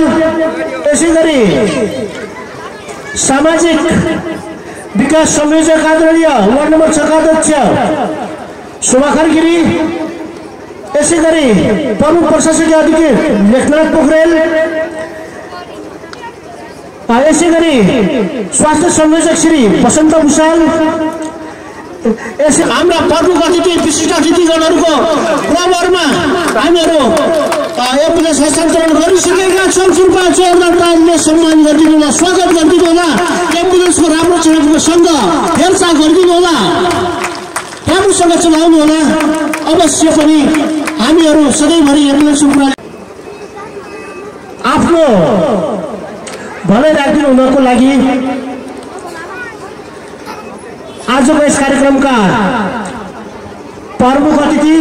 यसै गरी सामाजिक विकास संयोजक आदरणीय वार्ड नम्बर छका अध्यक्ष शोभाखर गिरी यसै गरी प्रमुख प्रशासकीय अधिकारी लेखनाथ पोखरेल यसै गरी स्वास्थ्य संयोजक श्री बसन्त भूषाल यसै हाम्रा प्रमुख अतिथि विशिष्ट अतिथिगणहरूको प्रभावमा हामीहरू एम्बुलेन्स हस्तान्तरण गरिसकेका छौँ। कृपया जोरदार सम्मान गरिदिनु होला स्वागत गरिदिनु होला एम्बुलेन्सको राम्रो चलाउनुसँग हेरचाह गरिदिनु होला राम्रोसँग चलाउनु होला अवश्य पनि हामीहरू सधैँभरि एम्बुलेन्सको कुरा आफ्नो भनाइ राखिदिनु हुनको लागि आजको यस कार्यक्रमका प्रमुख अतिथि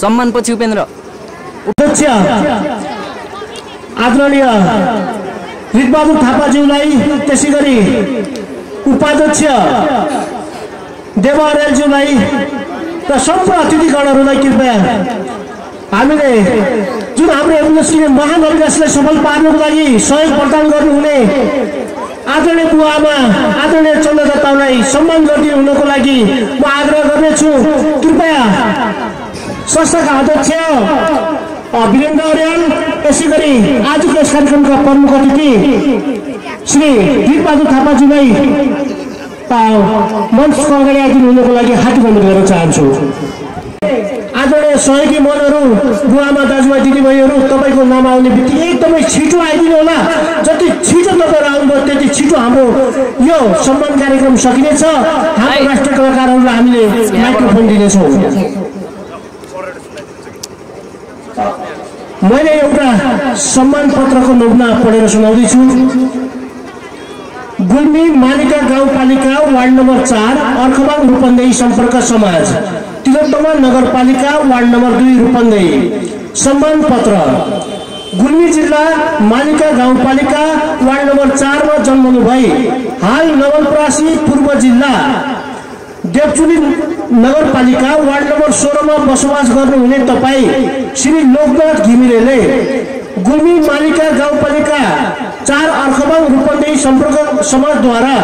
सम्मानपछि उपेन्द्र। अध्यक्ष आदरणीय रिकबहादुर थापाज्यूलाई त्यसै गरी उपाध्यक्ष देवा अर्यालज्यूलाई र सम्पूर्ण अतिथिगणहरूलाई कृपया हामीले जुन हाम्रो एम्बुलेन्सले महान अभ्यासलाई सफल पार्नको लागि सहयोग प्रदान गर्नुहुने आदरणीय बुवामा आदरणीय चन्द्रदत्तालाई सम्मान गरिदिनु हुनको लागि म आग्रह गर्नेछु। कृपया संस्थाका अध्यक्ष वीरेन्द्र अर्याल यसै गरी आजको यस कार्यक्रमका प्रमुख अतिथि श्री वीरबहादुर थापाज्यूलाई मञ्चको अगाडि आइदिनु हुनको लागि हार्दिक अनुरोध गर्न चाहन्छु। आदरणीय सहयोगी मनहरू बुवामा दाजुभाइ दिदीबहिनीहरू तपाईँको नाम आउने बित्तिकै एकदमै छिटो आइदिनु होला। जति छिटो तपाईँहरू आउनुभयो त्यति छिटो हाम्रो यो सम्मान कार्यक्रम सकिनेछ। हाम्रो राष्ट्रिय कलाकारहरूलाई हामीले माइक्रोफोन दिनेछौँ। मैले एउटा सम्मान पत्रको नमुना पढेर सुनाउँदैछु। गुल्मी मालिका गाउँपालिका वार्ड नम्बर चार अर्खबाङ रूपन्देही सम्पर्क समाज। तिलोत्तमा नगरपालिका वार्ड नम्बर दुई रूपन्देही। सम्मान पत्र गुल्मी जिल्ला मालिका गाउँपालिका वार्ड नम्बर चारमा जन्मनुभई हाल नवलपरासी पूर्व जिल्ला। देवचुली नगरपालिका वार्ड नम्बर सोह्रमा बसोबास गर्नुहुने तपाईँ श्री लोकनाथ घिमिरेले गुल्मी मालिका गाउँपालिका चार अर्खबाङ रूपन्देही सम्पर्क समाजद्वारा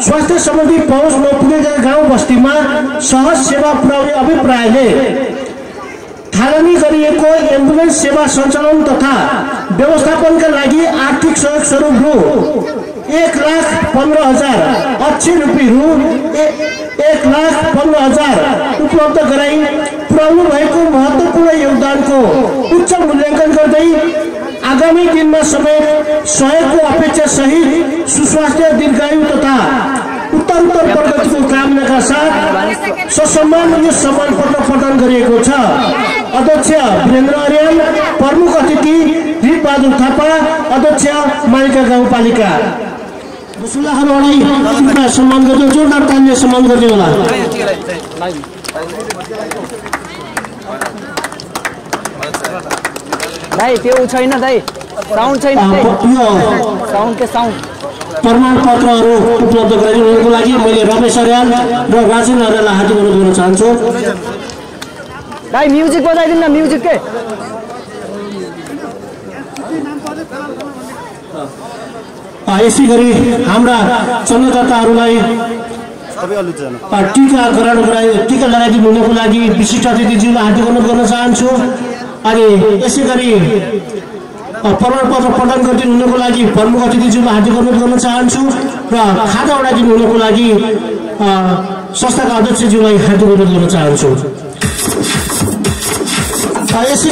स्वास्थ्य सम्बन्धी पहुँच नपुगेका गाउँ बस्तीमा सहज सेवा पुर्याउने अभिप्रायले थालनी गरिएको एम्बुलेन्स सेवा सञ्चालन तथा व्यवस्थापनका लागि आर्थिक सहयोग स्वरूप रु एक लाख पन्ध्र हजार अच्छी रुपियाँ रु एक लाख पन्ध्र हजार उपलब्ध गराई पुर्याउनु भएको महत्त्वपूर्ण योगदानको उच्च मूल्याङ्कन गर्दै आगामी दिनमा समेत सहयोगको अपेक्षा सहित सुस्वास्थ्य दीर्घायु तथा उत्तर उत्तर प्रगतिको कामनाका साथ ससम्मान सम्मान पत्र प्रदान गरिएको छ। अध्यक्ष वीरेन्द्र अर्याल प्रमुख अतिथि रिपबहादुर थापा अध्यक्ष मालिका गाउँपालिका। सुल्लाहरुलाई कृपया सम्मान गरिदियो जोरदार तानले सम्मान गरिदिनु होला। दाइ त्यो छैन दाइ साउन्ड छैन साउन्ड के साउन्ड? प्रमाणपत्रहरू उपलब्ध गराइदिनुको लागि मैले रमेश अर्याल र राजेन्द्र अर्याललाई हार्दिक अनुरोध गर्न चाहन्छु। दाइ म्युजिक बजाइदिनु न म्युजिक के? यसै गरी हाम्रा चन्द्रदाताहरूलाई अ, टिका गराउनुको लागि टिका लगाइदिनु हुनको लागि विशिष्ट अतिथिज्यूलाई हार्दिक अनुरोध गर्न चाहन्छु। अनि यसै गरी प्रमाणपत्र प्रदान गरिदिनु हुनको लागि प्रमुख अतिथिज्यूलाई हार्दिक अनुरोध गर्न चाहन्छु र खाता उडाइदिनु हुनको लागि संस्थाका अध्यक्षज्यूलाई हार्दिक अनुरोध गर्न चाहन्छु। यसै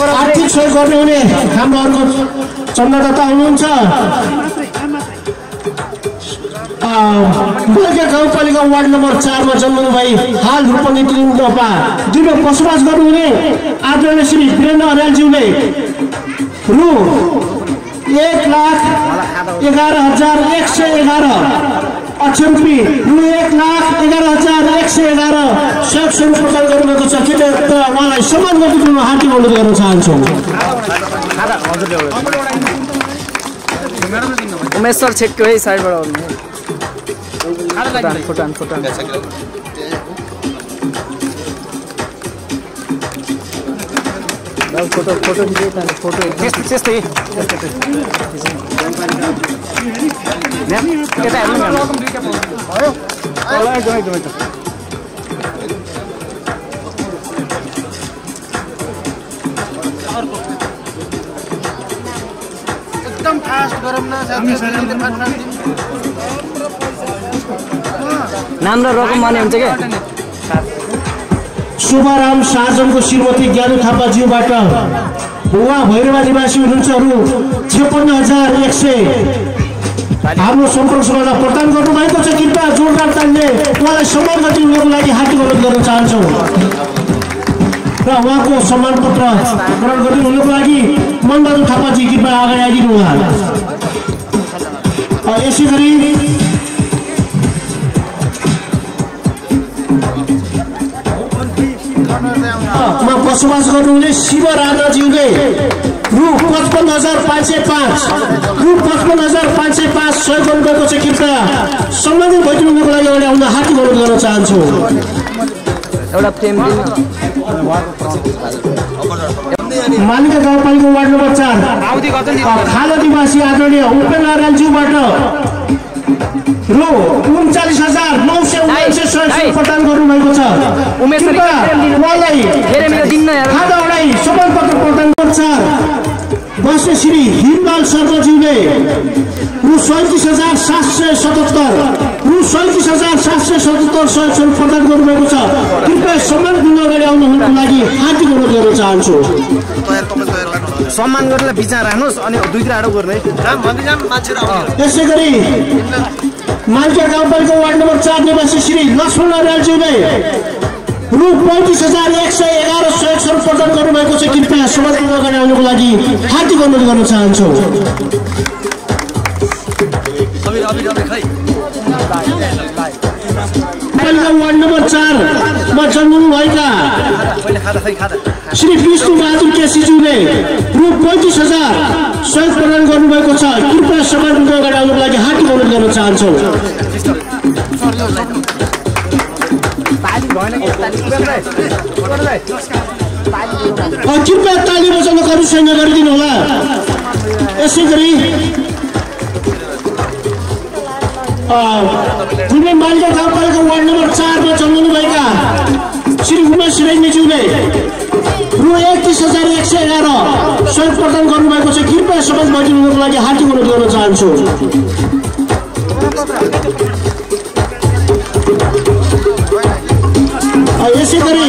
गर आर्थिक सहयोग गर्ने हुने हाम्रो अर्को चन्द्रदाता हुनुहुन्छ बल्के गाउँपालिका वार्ड नम्बर चारमा जन्मनु भई हाल रूपनीति नपा दुईमा बसोबास गर्नुहुने आदरणीय श्री वीरेन्द्र अर्यालज्यूले रु। एक लाख एघार हजार एक सय एघार। अक्षर रुपियाँ रु एक लाख एघार हजार एक सय एघार। सहयोग स्वरूप प्रदान गर्नुभएको छ। कि त उहाँलाई सम्मान गरिदिनु हार्दिक अनुरोध गर्न चाहन्छौँ। उमेश सर छेक्यो है। साइडबाट फोटो फोटो फोटो त्यस्तै हेर्नु एकदमै एकदमै फास्ट गरौँ नाम र रकम माने हुन्छ क्या शुभाराम सार्जनको श्रीमती ज्ञानु थापाज्यूबाट उहाँ भैरवा निवासी हुनुहुन्छ अरू छेपन्न हजार एक सय। हाम्रो सम्पर्क सभालाई प्रदान गर्नुभएको छ। कृपया जोरदार तालले उहाँलाई सम्मान गरिदिनुको लागि हार्दिक अनुरोध गर्न चाहन्छौँ। र उहाँको सम्मान पत्र ग्रहण गरिदिनु हुनुको लागि मनबहादुर थापाजी कृपया अगाडि आइदिनु होला यसै गरी मा बसोबास गर्नुहुने शिव राणाज्यूले रु पचपन्न हजार पाँच सय पाँच। रु पचपन्न हजार पाँच सय पाँच सहयोग गर्नुभएको छ कृपया। सम्मानित भइदिनुको लागि अगाडि आउन हार्दिक अनुरोध गर्न चाहन्छु। एउटा प्रेम मालिका गाउँपालिका वार्ड नम्बर चार। खाल आदिवासी आदरणीय उपेन्द्र रालज्यूबाट रु उन्चालिस हजार नौ प्रदान गर्नुभएको छ। उहाँलाई पत्र प्रदान गर्छ। बस्ने श्री हिमलाल शर्माज्यूले रु सैतिस हजार सात सय सतहत्तर रु सैतिस हजार सात सय सतहत्तर सहयोग स्वरूप प्रदान गर्नुभएको छ। कृपया सम्मान दिन अगाडि आउनुहुनको लागि हार्दिक अनुरोध गर्न चाहन्छु। सम्मान गरेर बिचमा राख्नुहोस् अनि दुईतिर आडो गर्ने यसै गरी मालिका गाउँपालिका वार्ड नम्बर चार निवासी श्री लक्ष्मण अर्यालज्यूले रु पैँतिस हजार एक सय एघार सहयोग स्वरूप प्रदान गर्नुभएको छ कृपया समाजको अगाडि आउनुको लागि हार्दिक अनुरोध गर्न चाहन्छु पालिका वार्ड नम्बर चारमा जन्मनुभएका श्री विष्णु बहादुर केसीज्यूले रु. पैँतिस हजार सहयोग प्रदान गर्नुभएको छ। कृपया समाजको अगाडि आउनुको लागि हार्दिक अनुरोध गर्न चाहन्छौँ। कृपया ताली बजाउन गरिदिनु होला यसै गरी कुनै मालिका गाउँपालिका वार्ड नम्बर चारमा जन्मनुभएका श्री उमेश रेग्मीज्यूले रु एकतिस हजार एक सय एघार सहयोग प्रदान गर्नुभएको छ। कृपया समाज भइदिनुको लागि हार्दिक अनुरोध गर्न चाहन्छु। यसै गरी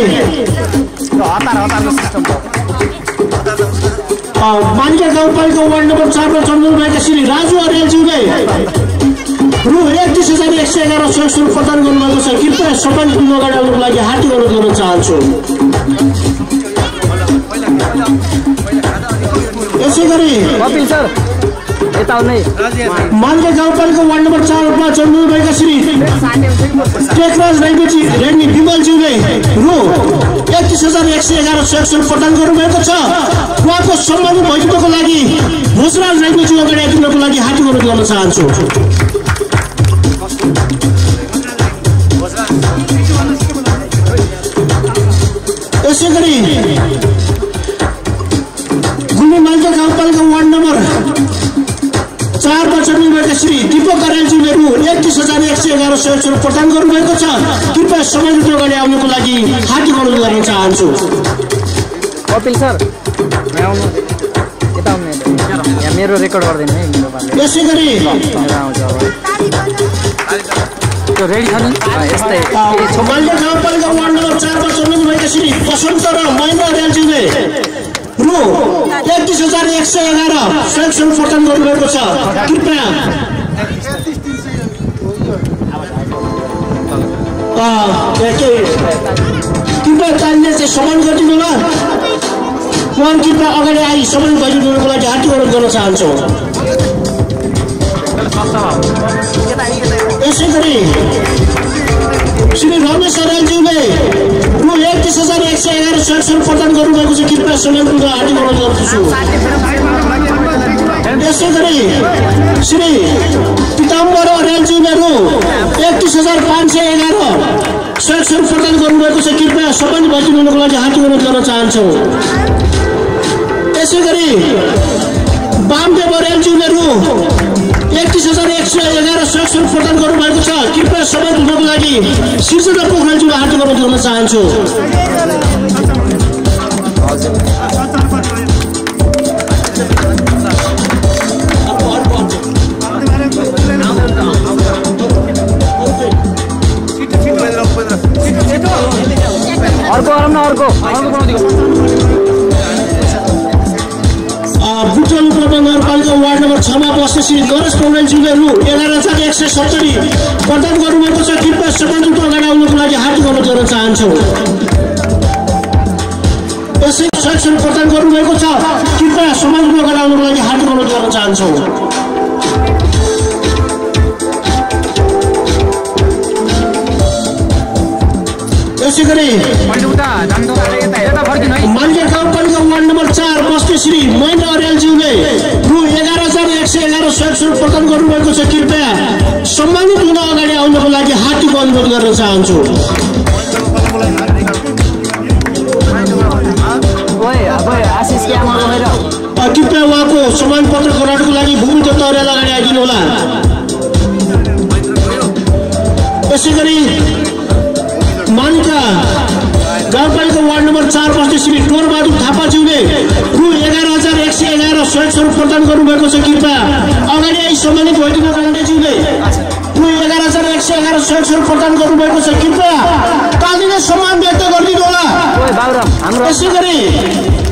मालिका गाउँपालिका वार्ड नम्बर चारमा जन्मनुभएका श्री राजु अर्यालज्यूले रु एकतिस हजार एक सय एघार स्वरूप प्रदान गर्नुभएको छ कृपया सम्मान दिन अगाडि आउनुको लागि हार्दिक अनुरोध गर्न चाहन्छु यसै गरी सर मालदा गाउँपालिका वार्ड नम्बर चारमा जन्मनुभएका श्री टेकराज रेग्मीजी रेग्मी विमलज्यूले रु एकतिस हजार एक सय एघार सहयोग स्वरूप प्रदान गर्नुभएको छ उहाँको सम्मान भइदिनुको लागि भोजराज रेग्मीज्यू अगाडि आइदिनुको लागि हार्दिक अनुरोध गर्न चाहन्छु यसै गरी गुल्मी गाउँपालिका वार्ड नम्बर चारमा जन्मिनुभएका श्री दिपक अर्यालज्यूले रु एकतिस हजार एक सय एघार सहयोग स्वरूप प्रदान गर्नुभएको छ कृपया समय रूपमा अगाडि आउनुको लागि हार्दिक अनुरोध गर्न चाहन्छु कपिल सर मेरो रेकर्ड गरिदिनु है यसै गरी त्यो रेडी छ नि यस्तै गाउँपालिका वार्ड नम्बर चारमा जन्मिनुभएका श्री बसन्त र महेन्द्र अर्यालज्यूले रु एकतिस हजार एक सय एघार स्वरूप प्रदान गर्नुभएको छ कृपया कृपया तालीले चाहिँ सम्मान गरिदिनु होला उहाँ कृपया अगाडि आई सम्मान गरिदिनुको लागि हार्दिक अनुरोध गर्न चाहन्छौँ यसै गरी श्री रमेश अरालज्यूले रु एकतिस हजार एक सय एघार सेक्सन प्रदान गर्नुभएको छ कृपया हार्दिक अनुरोध गर्दछु यसै गरी श्री पिताम्बर अरालज्यूले रु एकतिस हजार पाँच सय एघार सेक्सन प्रदान गर्नुभएको छ कृपया सम्मान भइदिनुको लागि हार्दिक अनुरोध गर्न चाहन्छौँ यसै गरी वामदेव अरालज्यूले रु एकतिस हजार एक सय एघार सेक्सन प्रदान गर्नुभएको छ। कृपया सबै हुनको लागि सिर्जना पोखरेलज्यूलाई हार्दिक अनुरोध गर्न चाहन्छु। अर्को गरौँ न अर्को। छमा बस्ने श्री गणेश पौडेलज्यूले रु एघार हजार एक सय सत्तरी प्रदान गर्नुभएको छ कृपया रूपमा अगाडि आउनको लागि हार्दिक अनुरोध गर्न चाहन्छौँ। यसै सेक्सन प्रदान गर्नुभएको छ। कृपया समान रूपमा अगाडि आउनको लागि हार्दिक अनुरोध गर्न चाहन्छौँ। यसै गरी मालिका गाउँपालिका वार्ड नम्बर चार बस्ती श्री महेन्द्र अर्यालज्यूले एक सय एघार सेक्सन प्रदान गर्नुभएको छ कृपया सम्मानित हुन अगाडि आउनको लागि हार्दिक अनुरोध गर्न चाहन्छु। कृपया उहाँको सम्मान पत्र गराउनको लागि भूमि दत्त अर्याल अगाडि आइदिनु होला यसै गरी मानिका गाउँपालिका वार्ड नम्बर चार बस्ने श्री टोरबहादुर थापाज्यूले रु एघार हजार एक सय एघार सहयोग स्वरूप प्रदान गर्नुभएको छ कृपया। अगाडि आई सम्मानित भइदिनु गान्धीज्यूले रु एघार हजार एक सय एघार सहयोग स्वरूप प्रदान गर्नुभएको छ कृपया। तालीले सम्मान व्यक्त गरिदिनु होला। बाबुराम हाम्रो यसै गरी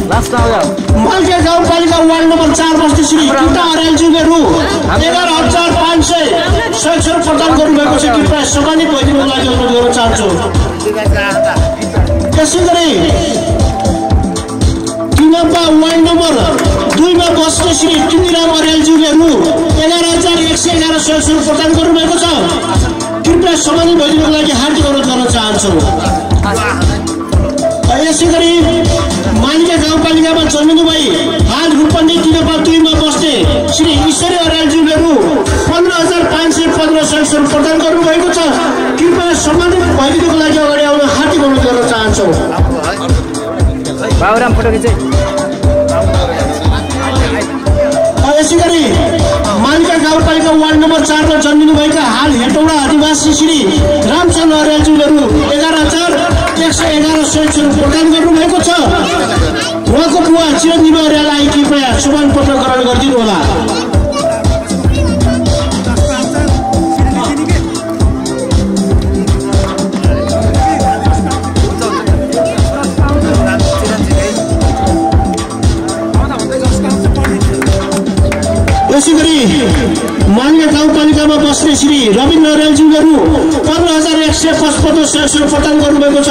मालके गाउँपालिका वार्ड नम्बर चार बस्ती श्री गीता अर्यालज्यूले रु एघार हजार पाँच सय सहयोग स्वरूप प्रदान गर्नुभएको छ कृपया। सम्मानित भइदिनुको लागि अनुरोध गर्न चाहन्छु त्यसै गरी तिनपा वार्ड नम्बर दुईमा बस्ने श्री टिन्दिराम अर्यालज्यूले एघार हजार एक सय एघार सहयोग स्वरूप प्रदान गर्नुभएको छ कृपया सम्मानित भइदिनुको लागि हार्दिक अनुरोध गर्न चाहन्छु यसै गरी मालिका गाउँपालिकामा जन्मिनुभई हाल रूपन्दी तिनपा दुईमा बस्ने श्री ईश्वरी अर्यालज्यूले रु पन्ध्र हजार पाँच सय पन्ध्र सेक्सन प्रदान गर्नुभएको छ कृपया सम्मानित भइदिनुको लागि अगाडि आउन हार्दिक अनुरोध बाबुराम फोटो खिचै यसै गरी मालिका गाउँपालिका वार्ड नम्बर चारमा जन्मिनुभएका हाल हेटौडा आदिवासी श्री रामचन्द्र अर्यालज्यूले रु एघार हजार एक सय एघार सेक्सन प्रदान गर्नुभएको छ। उहाँको बुवा चिरञ्जीवी अर्याललाई कृपया सुमान पत्र ग्रहण गरिदिनु होला। यसै गरी मान्य गाउँपालिकामा बस्ने श्री रविन्द्र रेलज्यूले रु पन्ध्र हजार एक सय पचपन्न सेक्सन प्रदान गर्नुभएको छ।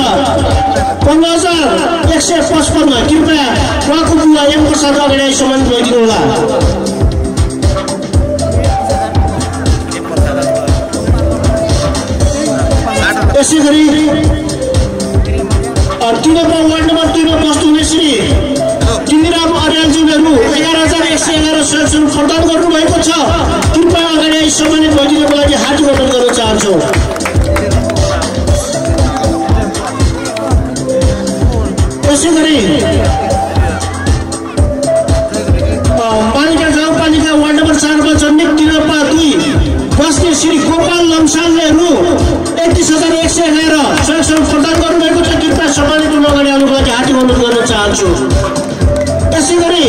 पन्ध्र हजार एक सय पचपन्न कृपया बुवा एम प्रसाद अगाडि आई सम्मान भइदिनु होला यसै गरी तिनपा वार्ड नम्बर दुईमा बस्नुहुने श्री टिमिराम अर्यालज्यूले रु एघार हजार एक सय एघार सेक्सन प्रदान गर्नुभएको छ। कृपया अगाडि आई सम्मानित लागि हार्दिक अनुरोध गर्न चाहन्छौँ। यसै गरी अ, मालिका गाउँपालिका वार्ड नम्बर चारमा जन्मित तिनपा दुई बस्ने श्री गोपाल लम्साङले रु एकतिस हजार एक सय एघार सेक्सन प्रदान गर्नुभएको छ। कृपया सम्मानित अगाडि आउनुको लागि हार्दिक अनुरोध गर्न चाहन्छु। यसै गरी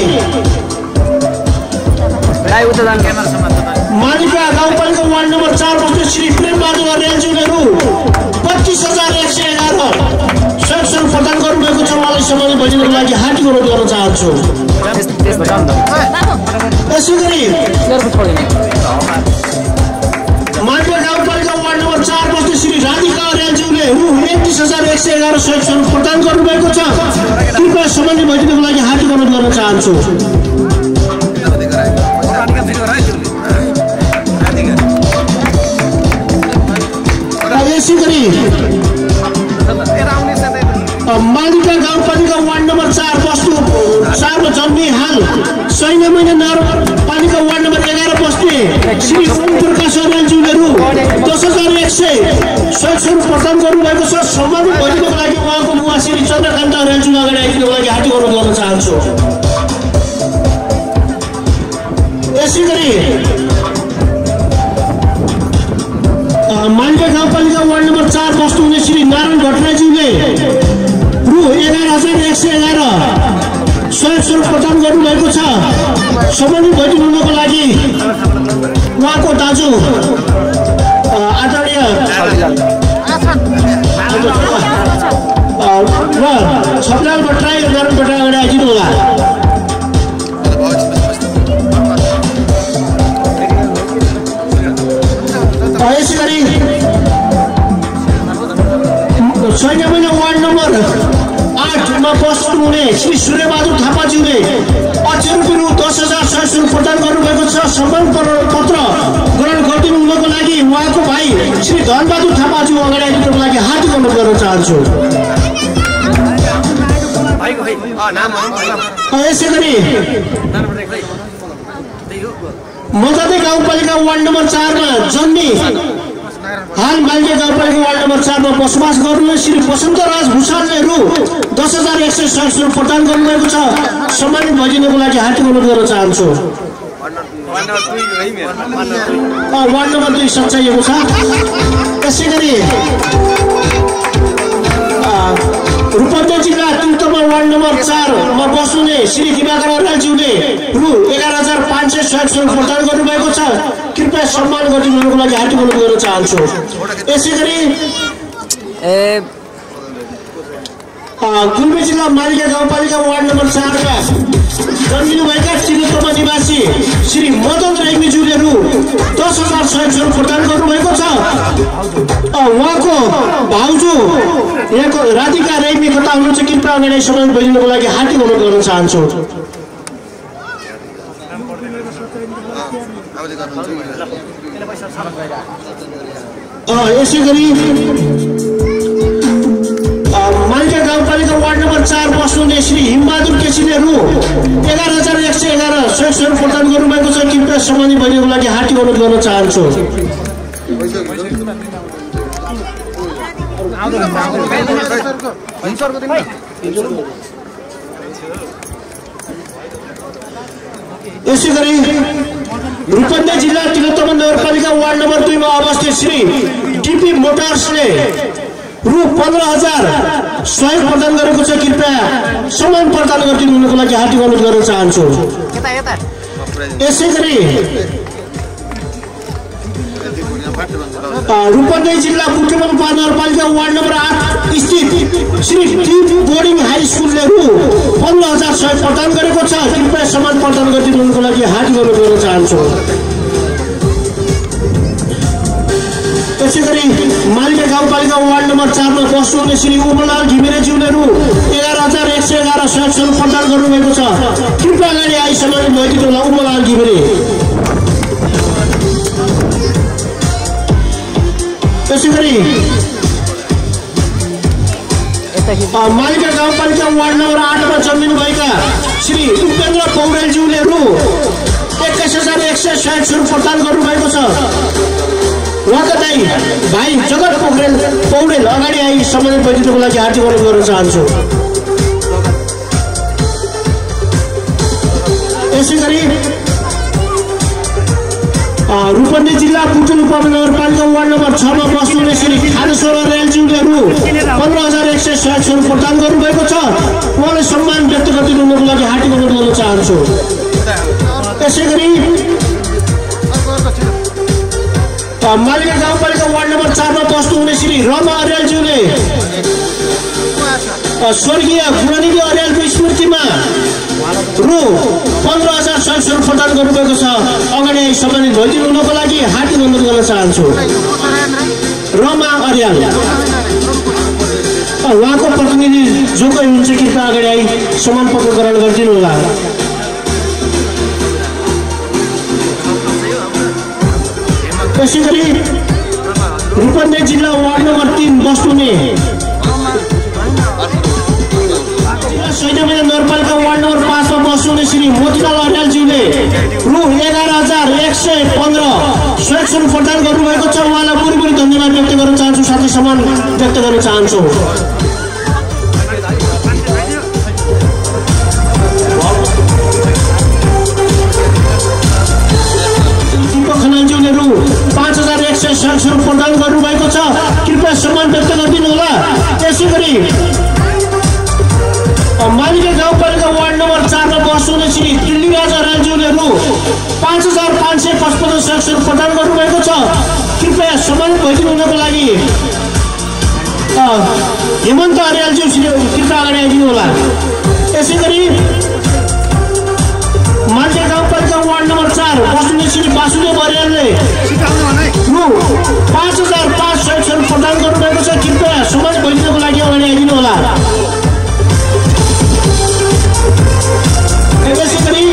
राई उता जानु क्यामेरा समाज मालिका गाउँपालिका वार्ड नम्बर चार बस्ने श्री प्रेमबहादुर अर्यालज्यूले रु पच्चिस हजार एक सय एघार। सेक्सन प्रदान गर्नुभएको छ उहाँलाई सम्मानित भइदिनुको लागि हार्दिक अनुरोध गर्न चाहन्छु। गरी अर्यालज्यूले दस हजार एक सय एघार सहयोग प्रदान गर्नुभएको छ। कृपया सम्बन्धित भइदिनुको लागि हार्दिक अनुरोध गर्न चाहन्छु। यसै गरी मालिका गाउँपालिका वार्ड नम्बर चार वस्तु चारमा जन्मे हाल। सैन्य महिना नगरपालिका वार्ड नम्बर एघार बस्ने श्री ओम प्रकाश अर्यालज्यूहरू दस हजार एक सय स्वरूप प्रदान गर्नुभएको छ। सम्मानित भइदिनुको लागि उहाँको मुवा श्री चन्द्रकान्त अर्यालज्यू अगाडि आइदिनुको लागि हार्दिक अनुरोध गर्न चाहन्छु। यसै गरी मालिका गाउँपालिका वार्ड नम्बर चार बस्नु हुने श्री नारायण भट्टराईज्यूले रु एघार हजार एक सय एघार सहयोग स्वरूप प्रदान गर्नुभएको छ। सम्बन्धित भइदिनु हुनको लागि उहाँको दाजु आदरणीय र छपलाल भट्टराई नारायण भट्टराई अगाडि आइदिनु होला। यसै गरी सैन्य महिना वार्ड नम्बर आठमा बस्नुहुने श्री सूर्यबहादुर थापाज्यूले अक्षर रुपियाँ दस हजार सहयोग स्वरूप प्रदान गर्नुभएको छ। सम्मान पत्र ग्रहण गरिदिनु हुनको लागि उहाँको भाइ श्री धनबहादुर थापाज्यू अगाडि आइदिनुको लागि हार्दिक अनुरोध गर्न चाहन्छु। यसै गरी मजादे गाउँपालिका वार्ड नम्बर चारमा जन्मी हाल माइके गाउँपालिका वार्ड नम्बर चारमा बसोबास गर्नु श्री वसन्त राज भूषालहरू दस हजार एक सय स्वरूप प्रदान गर्नुभएको छ। सम्मानित भइदिनुको लागि हार्दिक अनुरोध गर्न चाहन्छु। वार्ड नम्बर दुई सच्याइएको छ। त्यसै गरी अ, रूपन्देही जिल्ला तिर्तमा वार्ड नम्बर चारमा बस्नुहुने श्री दिवाकर अर्यालज्यूले रु एघार हजार पाँच सय स्वरूप प्रदान गर्नुभएको छ। कृपया सम्मान गरिदिनुको लागि हार्दिक अनुरोध गर्न चाहन्छु। यसै गरी गुल्मी जिल्ला मालिका गाउँपालिका वार्ड नम्बर चारका जन्मिनुभएका तिलोत्तमा निवासी श्री मदन रेग्मीज्यूले रु दस हजार सहयोग स्वरूप प्रदान गर्नुभएको छ। उहाँको भाउजू यहाँको राधिका रेग्मी कता हुनुहुन्छ कृपया अगाडि सम्मान भइदिनुको लागि हार्दिक अनुरोध गर्न चाहन्छु। यसै गरी अ, मालिका गाउँपालिका वार्ड नम्बर चार बस्नुहुने श्री हिमबहादुर केसीले रु एघार हजार एक सय एघार स्वरूप प्रदान गर्नुभएको छ। कृपया सम्मानित भइदिनुको लागि हार्दिक अनुरोध गर्न चाहन्छु। यसै गरी रूपन्देही जिल्ला तिलोत्तमा नम्बर दुईमा अवस्थित श्री टिपी मोटर्सले रु पन्ध्र हजार सहयोग प्रदान गरेको छ। कृपया सम्मान प्रदान गरिदिनु हुनुको लागि हार्दिक अनुरोध गर्न चाहन्छु। यसै गरी अ, रूपन्देही जिल्ला बुटुलम नगरपालिका वार्ड नम्बर आठ स्थित श्री टिप बोर्डिङ हाई स्कुलले रु पन्ध्र हजार सहयोग प्रदान गरेको छ। कृपया सम्मान प्रदान गरिदिनु हुनुको लागि हार्दिक अनुरोध गर्न चाहन्छु। त्यसै गरी मालिका गाउँपालिका वार्ड नम्बर चारमा बस्नुहुने श्री उमलाल घिमिरेज्यूले रु एघार हजार एक सय एघार स्वरूप प्रदान गर्नुभएको छ कृपया अगाडि सम्मानित भइदिनु होला उमलाल घिमिरे त्यसै गरी मालिका गाउँपालिका वार्ड नम्बर आठमा जन्मिनुभएका श्री उपेन्द्र पौडेलज्यूले रु एक्काइस हजार एक सय स्वरूप प्रदान गर्नुभएको छ उहाँका दाई भाइ जगत पोखरेल पौडेल अगाडि आई सम्मानित भइदिनुको लागि हार्दिक अनुरोध गर्न चाहन्छु। यसै गरी अ, रूपन्देही जिल्ला पुटुल उपमहानगरपालिका वार्ड नम्बर छमा बस्नुहुने श्री खानेश्वर रेलज्यूले रु पन्ध्र हजार एक सय स्वरूप प्रदान गर्नुभएको छ। उहाँलाई सम्मान व्यक्त गरिदिनु हुनुको लागि हार्दिक अनुरोध गर्न चाहन्छु। यसै गरी मालिका गाउँपालिका वार्ड नम्बर चारमा बस्नुहुने श्री रमा अर्यालज्यूले स्वर्गीय गुणानिधि अर्यालको स्मृतिमा रु पन्ध्र हजार सहयोग स्वरूप प्रदान गर्नुभएको छ। अगाडि सम्मानित भइदिनु हुनको लागि हार्दिक अनुरोध गर्न चाहन्छु। रमा अर्याल उहाँको प्रतिनिधि जो कोही हुन्छ कृपया अगाडि आई समान पत्र ग्रहण गरिदिनु होला त्यसै गरी रूपन्देही जिल्ला वार्ड नम्बर तिन बस्नुहुने सैन्यమైన नगरपालिका वार्ड नम्बर पाँचमा बस्नुहुने श्री मोतीलाल अर्यालज्यूले रु एघार हजार एक सय पन्ध्र स्वरूप प्रदान गर्नुभएको छ। उहाँलाई पुरै धन्यवाद व्यक्त गर्न चाहन्छु। साथै सम्मान व्यक्त गर्न चाहन्छु। स्वरूप प्रदान गर्नुभएको छ। कृपया सम्मान व्यक्त गरिदिनु होला त्यसै गरी मालिका गाउँपालिका वार्ड नम्बर चारमा बस्नुहुने श्री दिल्ली राजा राजज्यूले रु पाँच हजार पाँच सय पचपन्न सहयोग प्रदान गर्नुभएको छ। कृपया सम्मानित भइदिनु हुनको लागि हेमन्त अर्यालज्यू कृपया अगाडि आइदिनु होला यसै गरी मालिका गाउँपालिका वार्ड नम्बर चार बस्नुहुने श्री वासुदेव अर्यालले रु पाँच हजार पाँच सहयोग प्रदान गर्नुभएको छ। कृपया सम्मानित भइदिनुको लागि अगाडि आइदिनु होला। त्यसै गरी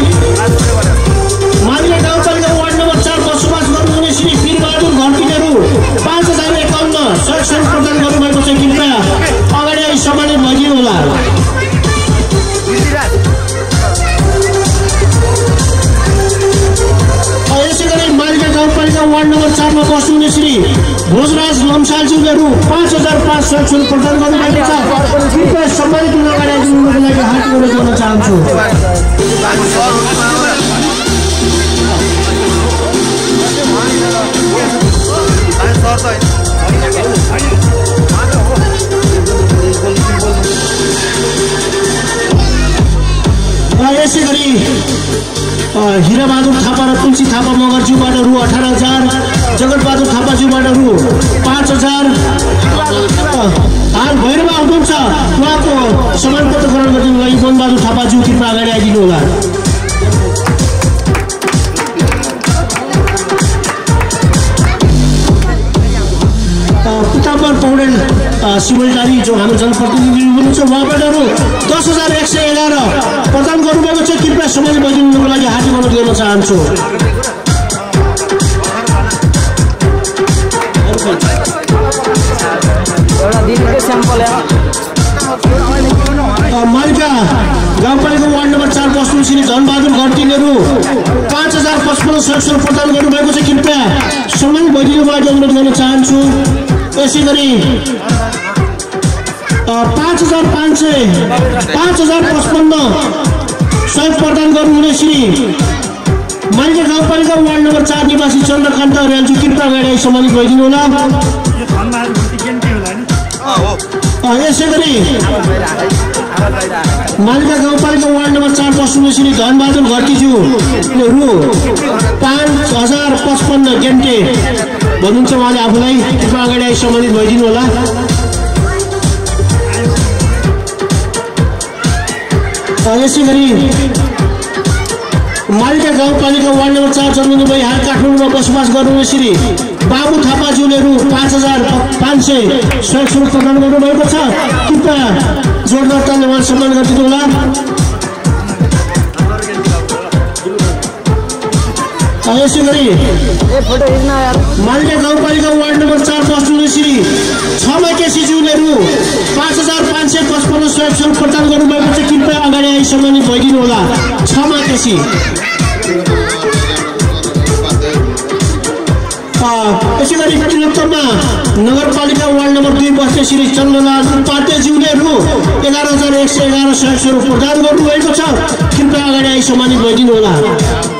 चारमा बस्नुहुने श्री भोजराज लम्सालज्यूले रु पाँच हजार पाँच सहयोग प्रदान गर्नुभएको छ। कृपया सम्मानित हुन अगाडि आइदिनुको लागि हात जोड्न चाहन्छु। यसै गरी हिराबहादुर थापा र तुलसी थापा मगरज्यूबाट रु अठार हजार जगतबहादुर थापाज्यूबाट रु पाँच हजार। हाल भैरव हुनुहुन्छ। उहाँको समानपत्र ग्रहण गरिदिनु लागि वनबहादुर थापाज्यू कृपया अगाडि आइदिनु होला शिवलदारी जो हाम्रो जनप्रतिनिधि हुनुहुन्छ उहाँबाट दस हजार एक सय एघार प्रदान गर्नुभएको छ। कृपया समय बदिनुको लागि हार्दिक अनुरोध गर्न चाहन्छु। मालिका गाउँपालिका वार्ड नम्बर चार बस्नु श्री धनबहादुर घरतिनीहरू पाँच हजार पचपन्न सहयोग प्रदान गर्नुभएको छ। कृपया समय भइदिनुको लागि अनुरोध गर्न चाहन्छु। यसै गरी पाँच हजार पाँच सय पाँच हजार पचपन्न सहयोग प्रदान गर्नुहुने श्री मालिका गाउँपालिका वार्ड नम्बर चार निवासी चन्द्रकान्त रेलजु कृपया आई सम्मानित भइदिनु होला। यसै गरी मालिका गाउँपालिका वार्ड नम्बर चार बस्नुहुने श्री धनबहादुर घरतीज्यू रु पाँच हजार पचपन्न गेन्टे भन्नुहुन्छ उहाँले आफूलाई। कृपया अगाडि आई सम्मानित भइदिनु होला यसै गरी मालिका गाउँपालिका वार्ड नम्बर चार चन्द्रनुभई हाल काठमाडौँमा बसोबास गर्नुहुने श्री बाबु थापाज्यूले रु पाँच हजार पाँच सय सहयोग स्वरूप प्रदान गर्नुभएको छ। कृपया जोरदारताले उहाँ सम्मान गरिदिनु होला यसै गरी मालिका गाउँपालिका वार्ड नम्बर चार बस्नुहुने श्री छमा केसीज्यूले रु पाँच हजार पाँच सय पचपन्न सहयोग स्वरूप प्रदान गर्नुभएको छ कृपया अगाडि आई सम्मानित भइदिनु होला। छमा केसी। यसै गरी तिलोत्तममा नगरपालिका वार्ड नम्बर दुई बस्ने श्री चन्द्रलाल उपाध्यायज्यूले रु एघार हजार एक सय एघार सहयोग स्वरूप प्रदान गर्नुभएको छ। कृपया अगाडि आई सम्मानित भइदिनु होला।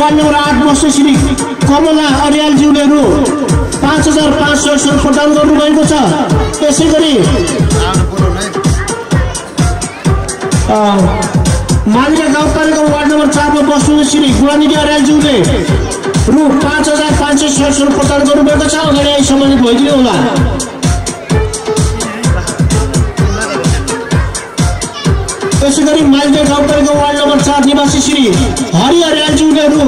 नम्बर आठ बस्ने श्री कमला अर्यालज्यूले रु पाँच हजार पाँच सय सहयोग प्रदान गर्नुभएको छ। यसै गरी मालिका गाउँपालिका वार्ड नम्बर चारमा बस्नु श्री गुलानिदी अर्यालज्यूले रु पाँच हजार पाँच सय सहयोग प्रदान गर्नुभएको छ। अगाडि आई सम्मानित भइदिनु होला। यसै गरी मालदा गाउँपालिका वार्ड नम्बर चार निवासी श्री हरि अर्यालज्यूले रु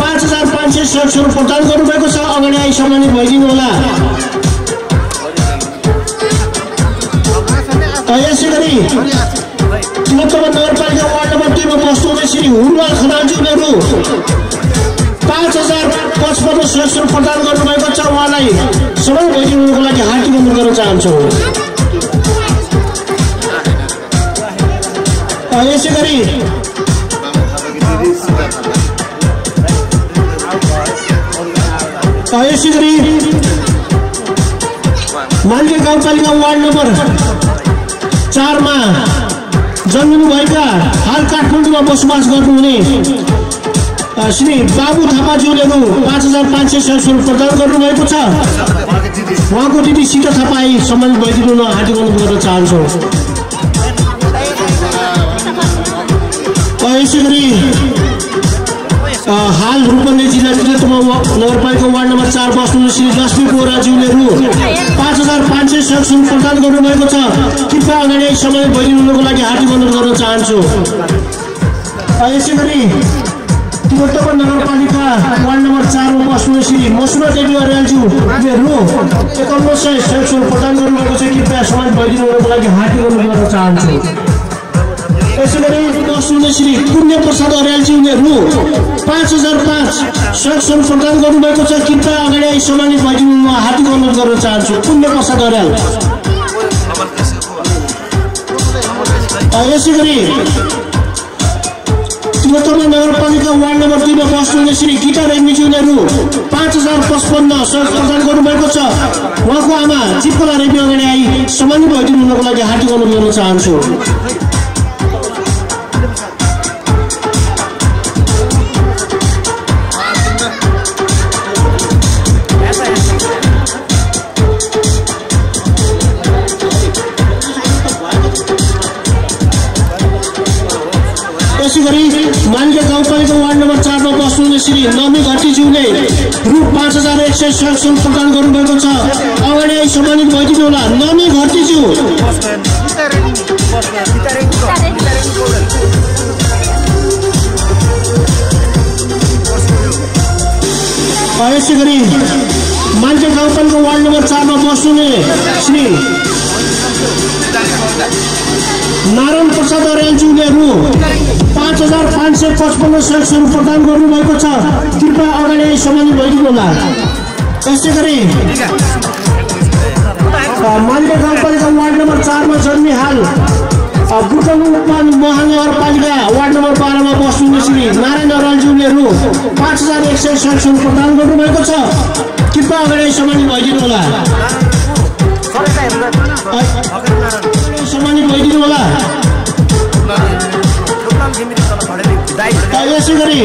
पाँच हजार पाँच सय सहयोग प्रदान गर्नुभएको छ। अगाडि आई सम्मानित भइदिनु होला। यसै गरी तिलोत्तमा नगरपालिका वार्ड नम्बर दुईमा बस्नुहुँदै श्री हुर्वा खनालज्यूले रु पाँच हजार पचपन्न सहयोग प्रदान गर्नुभएको छ। उहाँलाई समय भइदिनुको लागि हार्दिक अनुरोध गर्न चाहन्छु। गरी मान्के गाउँपालिका वार्ड नम्बर चारमा जन्मिनुभएका हाल काठमाडौँमा बसोबास गर्नुहुने श्री बाबु थापाज्यूले पाँच हजार पाँच सय सहयोग प्रदान गर्नुभएको छ उहाँको दिदी सीता थापा सम्मानित भइदिनु अनुरोध गर्न चाहन्छु यसै गरी हाल रूपन्देही जिल्ला तिलोत्तमा वा- नगरपालिका वार्ड नम्बर चार बस्नु श्री लक्ष्मी बोराज्यूले रु पाँच हजार पाँच सय सहयोग प्रदान गर्नुभएको छ। कृपया अगाडि समय भइदिनुको लागि हार्दिक अनुरोध गर्न चाहन्छु। यसै गरी तिलोत्तमा नगरपालिका वार्ड नम्बर चारमा बस्नु श्री मसुरा देवी अर्यालज्यूले रु एकाउन्न सय सहयोग प्रदान गर्नुभएको छ। कृपया समय भइदिनुको लागि हार्दिक अनुरोध गर्न चाहन्छु। यसै गरी श्री पुण्य प्रसाद अर्यालज्यूले रु पाँच हजार पाँच सहयोग प्रदान गर्नुभएको छ। कृपया अगाडि आई सम्मानित भइदिनु म हार्दिक अनुरोध गर्न चाहन्छु। पुण्य प्रसाद अर्याल यसै गरी तिलोत्तमा नगरपालिका वार्ड नम्बर दुईमा बस्नुहुने श्री गीता रेग्मीज्यूले रु पाँच हजार पचपन्न सहयोग प्रदान गर्नुभएको छ। उहाँको आमा चिपकला रेग्मी अगाडि आई। सम्मानित भइदिनु हुनको लागि हार्दिक अनुरोध गर्न चाहन्छु। श्री नमी घटीज्यूले रु पाँच हजार एक सय सहयोग प्रदान गर्नुभएको छ। अगाडि आई सम्मानित भइदिनु होला नमी घटीज्यू। यसै गरी मान्छे गाउँपालिका वार्ड नम्बर चारमा बस्नुहुने श्री नारायण प्रसाद अर्यालज्यूले पाँच हजार पाँच सय पचपन्न सहयोग प्रदान गर्नुभएको छ। कृपया अगाडि आई सम्मानित भइदिनु होला यसै गरी मालदा गाउँपालिका वार्ड नम्बर चारमा जन्मी हाल उपमा महानगरपालिका वार्ड नम्बर बाह्रमा बस्नुहुने श्री नारायण अर्यालज्यूले पाँच हजार एक सय सहयोग प्रदान गर्नुभएको छ। कृपया अगाडि आई सम्मानित भइदिनु होला सम्मानित भइदिनु होला। यसै गरी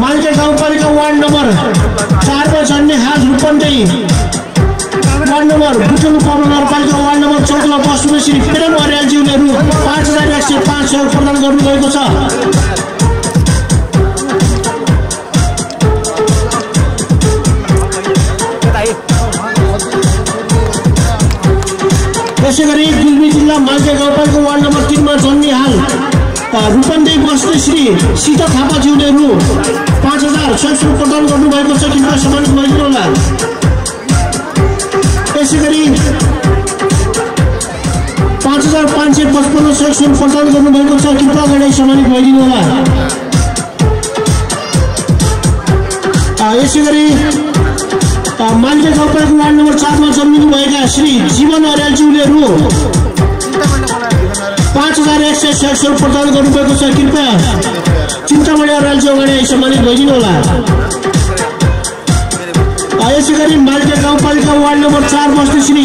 मालका गाउँपालिका वार्ड नम्बर चारमा झन्डे हात रूपन्देही वार्ड नम्बर बुटुल नगरपालिका वार्ड नम्बर चौधमा बस्नु श्री प्रेम अर्यालज्यूले रु पाँच हजार एक सय पाँच सहयोग प्रदान गर्नुभएको छ। यसै गरी गुल्मी जिल्ला मालका गाउँपालिका वार्ड नम्बर तिनमा जन्मी हाल। अ, रूपन्देही बस्ने श्री सीता थापाज्यूले रु पाँच हजार सहयोग प्रदान गर्नुभएको छ कृपया सम्मानित भइदिनु होला यसै गरी पाँच हजार पाँच सय पचपन्न सहयोग प्रदान गर्नुभएको छ कृपया अगाडि सम्मानित होला यसै गरी मालिका गाउँपालिका वार्ड नम्बर चारमा जन्मिनुभएका श्री जीवन अर्यालज्यूले रु पाँच हजार एक सय सय प्रदान गर्नुभएको छ। कृपया चिन्तामणि अरालजी अगाडि सम्मानित भइदिनु होला यसै गरी मालिका गाउँपालिका वार्ड नम्बर चार बस्ती श्री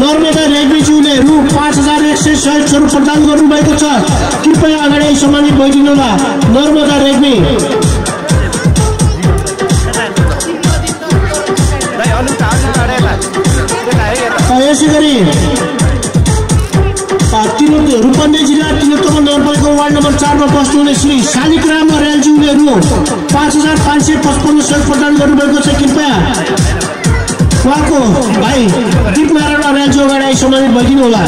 नर्मेदा रेग्मीज्यूले रु पाँच हजार एक सय सय प्रदान गर्नुभएको छ। कृपया अगाडि सम्मानित भइदिनु होला नर्मदा रेग्मी। यसै गरी तिलो रूपन्देही जिल्ला तिलोत्तमा नगरपालिका वार्ड नम्बर चारमा बस्नुहुने श्री शालिग्राम रेलज्यूले रु पाँच हजार पाँच सय पचपन्न सहयोग प्रदान गर्नुभएको छ कृपया उहाँको भाइ दिपनारायण रेलज्यू अगाडि सम्मानित भइदिनु होला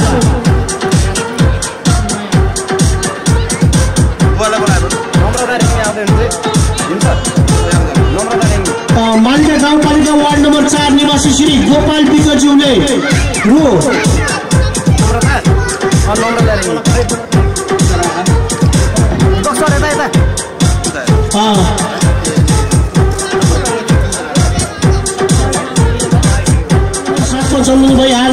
मालिका गाउँपालिका वार्ड नम्बर चार निवासी श्री गोपाल विकज्यूले रु जन्मनु भइहाल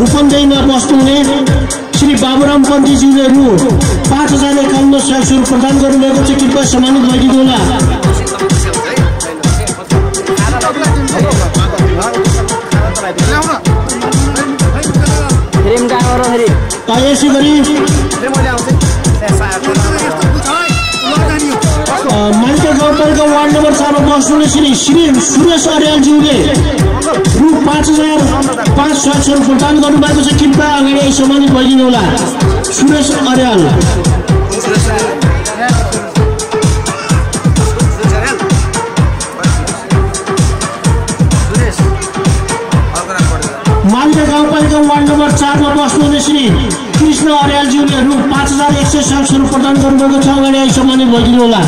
रूपन्देहीमा बस्नुहुने श्री बाबुराम पन्थीज्यूले रु पाँच हजार एकाउन्न सहयोग प्रदान गर्नुभएको छ। कृपया सम्मानित भइदिनु होला यसै गरी मालिका गाउँपालिका वार्ड नम्बर चारमा बस्नुहुने श्री श्री सुरेश अर्यालज्यूले रु पाँच हजार पाँच सय प्रदान गर्नुभएको छ कृपया अगाडि सम्मानित भइदिनु होला सुरेश अर्याल मालिका गाउँपालिका वार्ड नम्बर बस्नुहुने श्री कृष्ण अर्यालज्यूले रु पाँच हजार एक सय सात प्रदान गर्नुभएको छ अगाडि सम्मानित भइदिनु होला।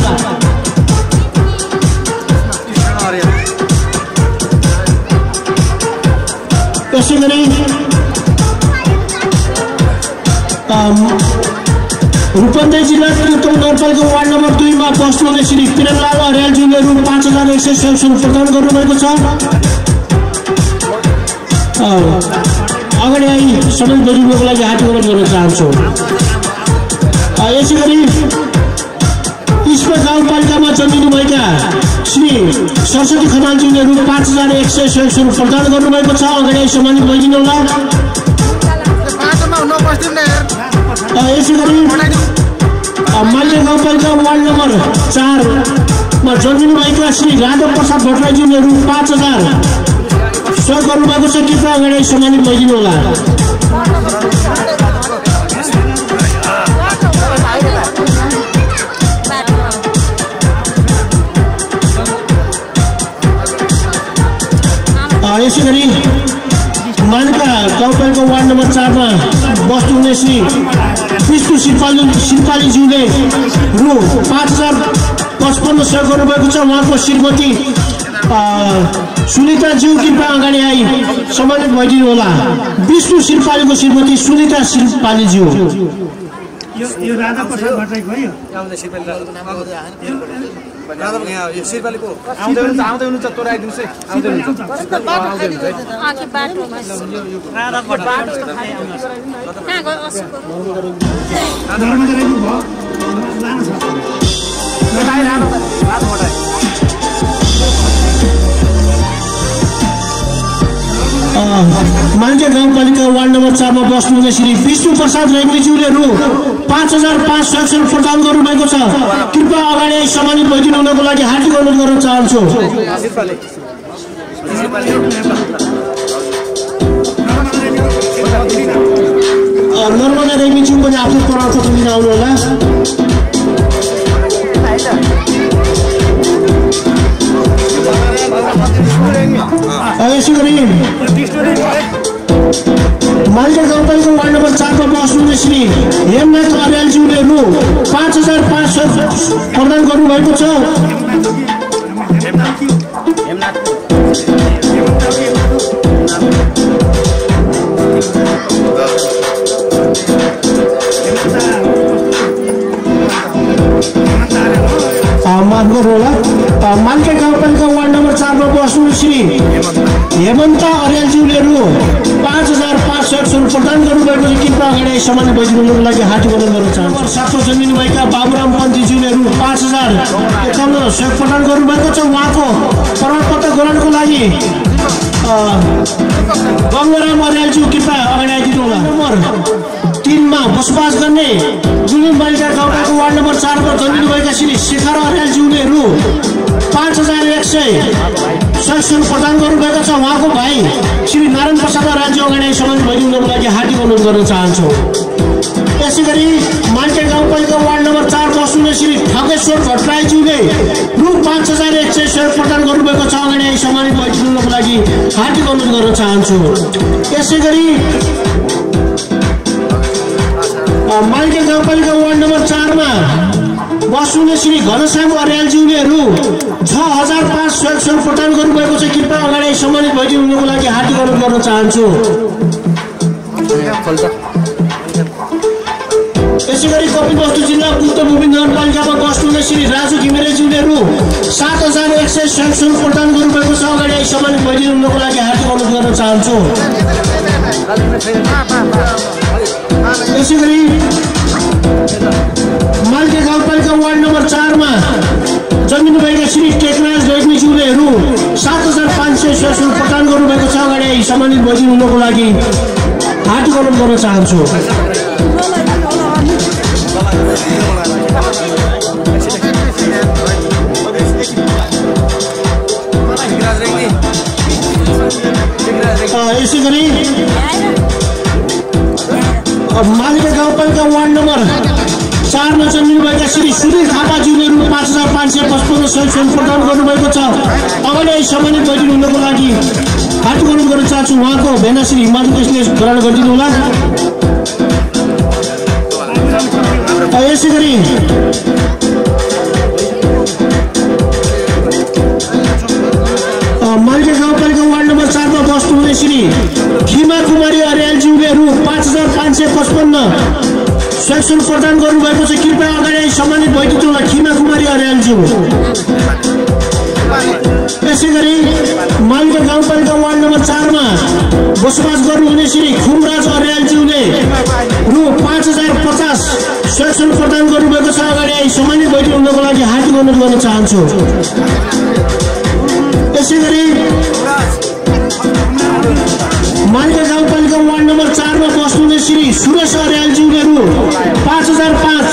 त्यसै गरी रूपन्देही जिल्ला त्रितम नगरपालिका वार्ड नम्बर दुईमा बस्नुहुने श्री प्रेमलाल अर्यालज्यूले पाँच हजार एक सय सहयोग प्रदान गर्नुभएको छ। अगाडि आई सबै गरिबको लागि हात गमन गर्न चाहन्छु। यसै गरी इस्मा गाउँपालिकामा जन्मिनुभएका श्री सरस्वती खनालज्यूले रु पाँच हजार एक सय सहयोग प्रदान गर्नुभएको छ। अगाडि सम्मानित भइदिनु होला यसै गरी माल्य गाउँपालिका वार्ड नम्बर चारमा जन्मिनुभएका श्री राधव प्रसाद भट्टराईज्यूले रु पाँच हजार सहयोग गर्नुभएको छ कृपया अगाडि सम्मानित भइदिनु होला? यसै गरी मानका गाउँपालिका वार्ड नम्बर चारमा बस्नुहुने श्री विष्णु सिपाली सिपालीज्यूले रु पाँच हजार पचपन्न सहयोग गर्नुभएको छ। उहाँको श्रीमती सुनिताज्यू कृपया अगाडि आई। सम्मानित भइदिनु होला विष्णु सिर्पालीको श्रीमती सुनिता सिर्पालीज्यू यो राधा मान्छे गाउँपालिका वार्ड नम्बर चारमा बस्नुहुने श्री विष्णु प्रसाद रेग्मीज्यूले रु पाँच हजार पाँच सय प्रदान गर्नुभएको छ। कृपया अगाडि सम्मानित भइदिनु हुनको लागि हार्दिक अनुरोध गर्न चाहन्छु। नर्मदा रेग्मीज्यू पनि आफ्नो प्रमाणपत्र लिन आउनु प्रदान गर्नुभएको छ। सामान्य बजिदिनुको लागि हात गणन गर्न चाहन्छु। साथमा जन्मिनुभएका बाबुराम पन्थीज्यूले रु पाँच हजार एकाउन्न सहयोग प्रदान गर्नुभएको छ। उहाँको प्रमाणपत्र ग्रहणको लागि गङ्गाराम अर्यालज्यू कृपया अगाडि आइदिनु होला नम्बर तिनमा बसोबास गर्ने गुलिम बालिका गाउँको वार्ड नम्बर चारमा जन्मिनुभएका श्री शेखर अर्यालज्यूले रु पाँच हजार एक सय सहयोग प्रदान गर्नुभएको छ। उहाँको भाइ श्री नारायण प्रसाद राज्य अगाडि समाज भइदिनुको लागि हार्दिक अनुरोध गर्न चाहन्छु। यसै गरी मान्छे गाउँपालिका वार्ड नम्बर चार बस्नुहुने श्री ठगेश्वर भट्टराईज्यूले रु पाँच हजार एक सय सहयोग प्रदान गर्नुभएको छ। अगाडि सम्मानित भइदिनुको लागि हार्दिक अनुरोध गर्न चाहन्छु। यसै गरी माइके गाउँपालिका वार्ड नम्बर चारमा बस्नुहुने श्री घनश्याम अर्यालज्यूले रु छ हजार पाँच सय सय प्रदान गर्नुभएको छ। कृपया अगाडि सम्मानित भइदिनुको लागि हार्दिक अनुरोध गर्न चाहन्छु। यसै गरी कपिलवस्तु जिल्ला बुद्ध भूमि नगरपालिकामा बस्नुहुने श्री राजु घिमिरेज्यूले रु सात हजार एक सय सय प्रदान गर्नुभएको छ। अगाडि सम्मानित भइदिनुको लागि हार्दिक अनुरोध गर्न चाहन्छु। यसै गरी जन्मिनुभएका श्री टेकराज रेग्मीज्यूले रु सात हजार पाँच सय सय प्रदान गर्नुभएको छ अगाडि सम्मानित भइदिनुको लागि हार्दिक अनुरोध गर्न चाहन्छु। सय प्रदान गर्नुभएको छ। अगाडि सम्मानित गरिदिनु हुनको लागि हार्दिक अनुरोध गर्न चाहन्छु। उहाँको भेना श्री हिमाल केसले ग्रहण गरिदिनु होला। यसै गरी मालिका गाउँपालिका वार्ड नम्बर चारमा बस्नुहुने श्री खिमा कुमारी अर्यालज्यूले रु पाँच हजार पाँच सय पचपन्न शैक्षण प्रदान गर्नुभएको छ कृपया अगाडि सम्मानित होला खिमा कुमारी अर्यालज्यू यसै गरी मालिका गाउँपालिका वार्ड नम्बर चारमा बसोबास गर्नुहुने श्री खुमराज अर्यालज्यूले रु पाँच हजार पचास शैक्षण प्रदान गर्नुभएको छ। अगाडि सम्मानित भइदिनुको लागि हार्दिक अनुरोध गर्न चाहन्छु। यसै गरी मालिका चारमा बस्नुहुने श्री सुरेश अर्यालज्यूले रु पाँच हजार पाँच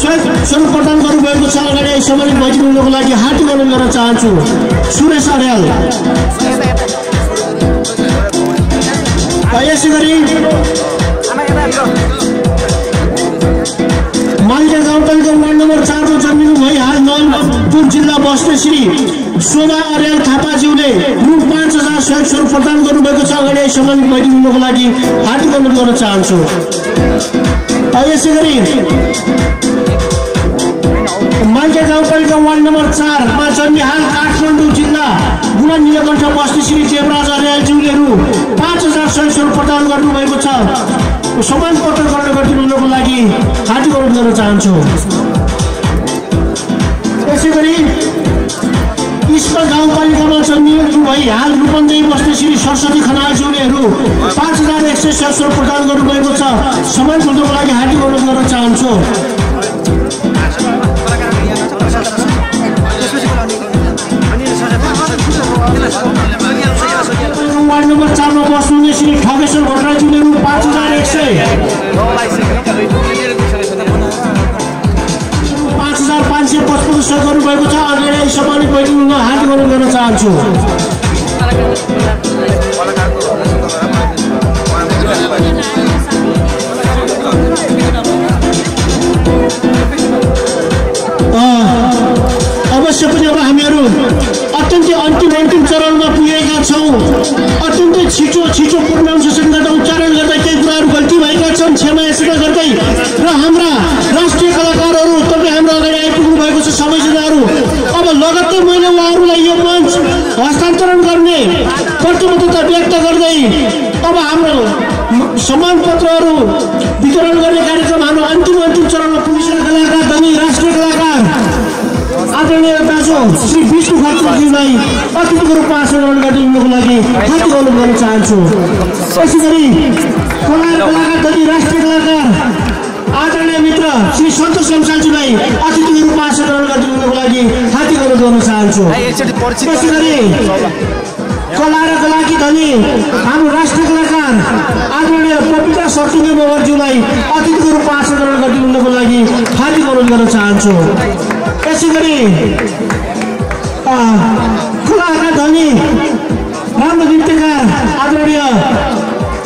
सहयोग प्रदान गर्नुभएको छ अगाडि सम्मानित भइदिनुको लागि हार्दिक अनुरोध गर्न चाहन्छु। सुरेश अर्याल यसै गरी मालिका गाउँपालिका वार्ड नम्बर चारमा जिल्ला बस्ने श्री शोभा अर्याल थापाज्यूले रु पाँच हजार सहयोग स्वरूप प्रदान गर्नुभएको छ अगाडि सम्मानित भइदिनुको लागि हार्दिक अनुरोध गर्न चाहन्छु। यसै गरी मालिका गाउँपालिका वार्ड नम्बर चारमा जन्मी हाल काठमाडौँ जिल्ला गुणा नीलकण्ठ बस्ने श्री देवराज अर्यालज्यूले रु पाँच हजार सहयोग स्वरूप प्रदान गर्नुभएको छ। समान पत्र गर्न गरिदिनुको लागि हार्दिक अनुरोध गर्न चाहन्छु। यसै गरी इस्मा गाउँपालिकामा जन्मिनु भई हाल रूपन्देही बस्ने श्री सरस्वती खनालज्यूलेहरू पाँच हजार एक सय सय प्रदान गर्नुभएको छ। समान पत्रको लागि हार्दिक अनुरोध गर्न चाहन्छु। वार्ड नम्बर चारमा बस्नुहुने श्री ठगेश्वर भट्टराईज्यूले रु पाँच हजार एक सय। गर्नुभएको छ अगाडि सम्मानित भइदिनु हार्दिक अनुरोध गर्न चाहन्छु। अवश्य पनि अब हामीहरू अत्यन्तै अन्तिम अन्तिम चरणमा पुगेका छौँ। अत्यन्तै छिटो छिटो प्रोनाउन्सिएसन गर्दा उच्चारण गर्दा केही कुराहरू गल्ती भएका छन् क्षमा याचना गर्दै र हाम्रा राष्ट्रिय कलाकारहरू तपाईँ हाम्रो अगाडि आइपुग्नु भएको छ सबैजनाहरू अब उहाँहरूलाई यो मञ्च हस्तान्तरण गर्ने प्रतिबद्धता व्यक्त गर्दै अब हाम्रो सम्मान पत्रहरू वितरण गर्ने कार्यक्रम हाम्रो अन्तिम अन्तिम चरणमा पुगिसकेका कलाकार धनी राष्ट्रिय कलाकार आदरणीय दाजु श्री विष्णु खत्रज्यूलाई अतिथिको रूपमा ग्रहण गरिदिनुको लागि हार्दिक अनुरोध गर्न चाहन्छु। यसै गरी कलाकार तथा राष्ट्रिय कलाकार आदरणीय मित्र श्री सन्तोष शमशालजीलाई अतिथिको रूपमा ग्रहण गरिदिनुको लागि हार्दिक अनुरोध गर्न चाहन्छु। यसै गरी कला र कलाकी धनी हाम्रो राष्ट्रिय कलाकार आदरणीय पवित्र सर्टिने मगरज्यूलाई अतिथिको रूपमा ग्रहण गरिदिनुको लागि हार्दिक अनुरोध गर्न चाहन्छु। यसै गरी कलाका धनी राम्रो नृत्यकार आदरणीय